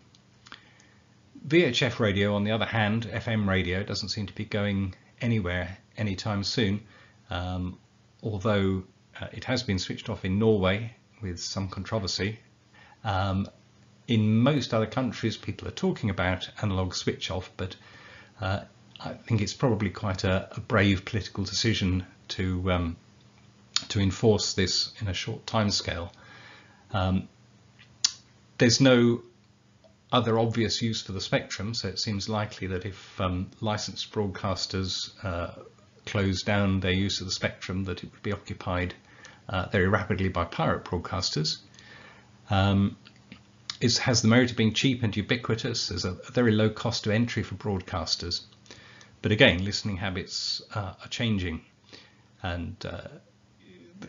VHF radio, on the other hand, FM radio, doesn't seem to be going anywhere anytime soon, um, although uh, it has been switched off in Norway with some controversy. Um, in most other countries, people are talking about analog switch off, but uh, I think it's probably quite a, a brave political decision to um, to enforce this in a short time scale. Um, there's no other obvious use for the spectrum, so it seems likely that if um, licensed broadcasters uh, close down their use of the spectrum, that it would be occupied uh, very rapidly by pirate broadcasters. Um, it has the merit of being cheap and ubiquitous. There's a, a, very low cost of entry for broadcasters. But again, listening habits uh, are changing. And uh,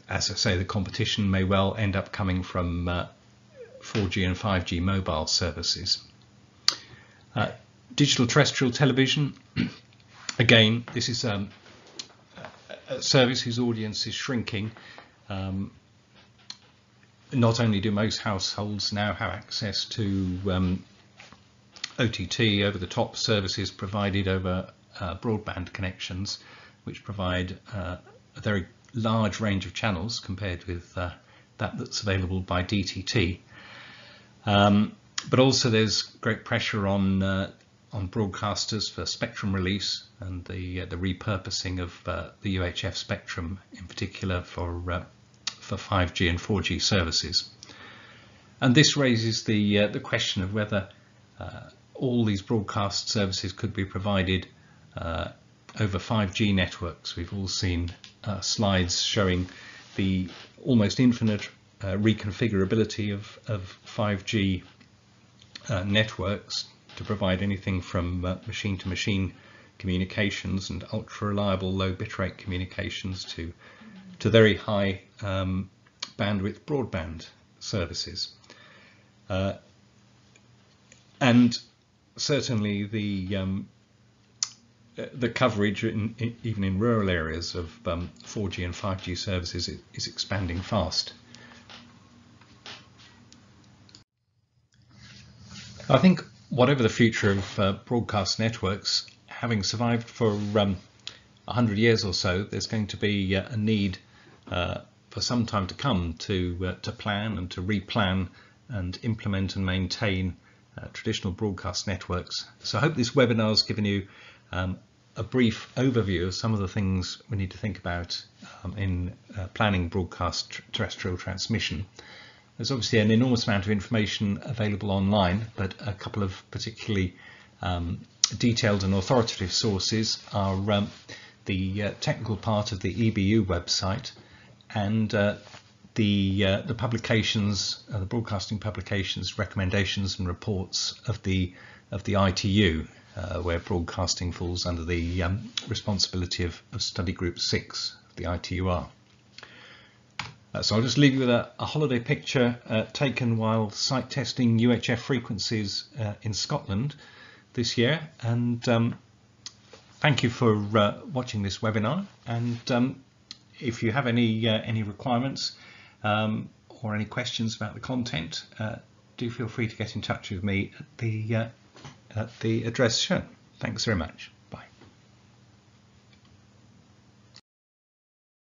as I say, the competition may well end up coming from 4G uh, and 5G mobile services. Uh, digital terrestrial television, (clears throat) again, this is um, a service whose audience is shrinking um, not only do most households now have access to um, OTT over-the-top services provided over uh, broadband connections, which provide uh, a very large range of channels compared with uh, that that's available by DTT. Um, but also there's great pressure on uh, on broadcasters for spectrum release and the uh, the repurposing of uh, the UHF spectrum in particular for for 5G and 4G services. And this raises the uh, the question of whether uh, all these broadcast services could be provided uh, over 5G networks. We've all seen slides showing the almost infinite reconfigurability of, of 5G networks to provide anything from uh, machine-to-machine -machine communications and ultra-reliable low bitrate communications to to very high um, bandwidth broadband services. Uh, and certainly the um, the coverage in, even in rural areas of um, 4G and 5G services is, is expanding fast. I think whatever the future of uh, broadcast networks, having survived for um, 100 years or so, there's going to be uh, a need uh, for some time to come to, uh, to plan and to replan and implement and maintain uh, traditional broadcast networks. So I hope this webinar has given you um, a brief overview of some of the things we need to think about um, in uh, planning broadcast terrestrial transmission. There's obviously an enormous amount of information available online, but a couple of particularly um, detailed and authoritative sources are um, the uh, technical part of the EBU website and uh, the uh, the publications, uh, the broadcasting publications, recommendations and reports of the of the ITU, uh, where broadcasting falls under the um, responsibility of, of study group six, of the ITUR. Uh, so I'll just leave you with a, a holiday picture uh, taken while site testing UHF frequencies in Scotland this year. And um, thank you for watching this webinar. And um, if you have any uh, any requirements um, or any questions about the content, uh, do feel free to get in touch with me at the at the address shown. Thanks very much.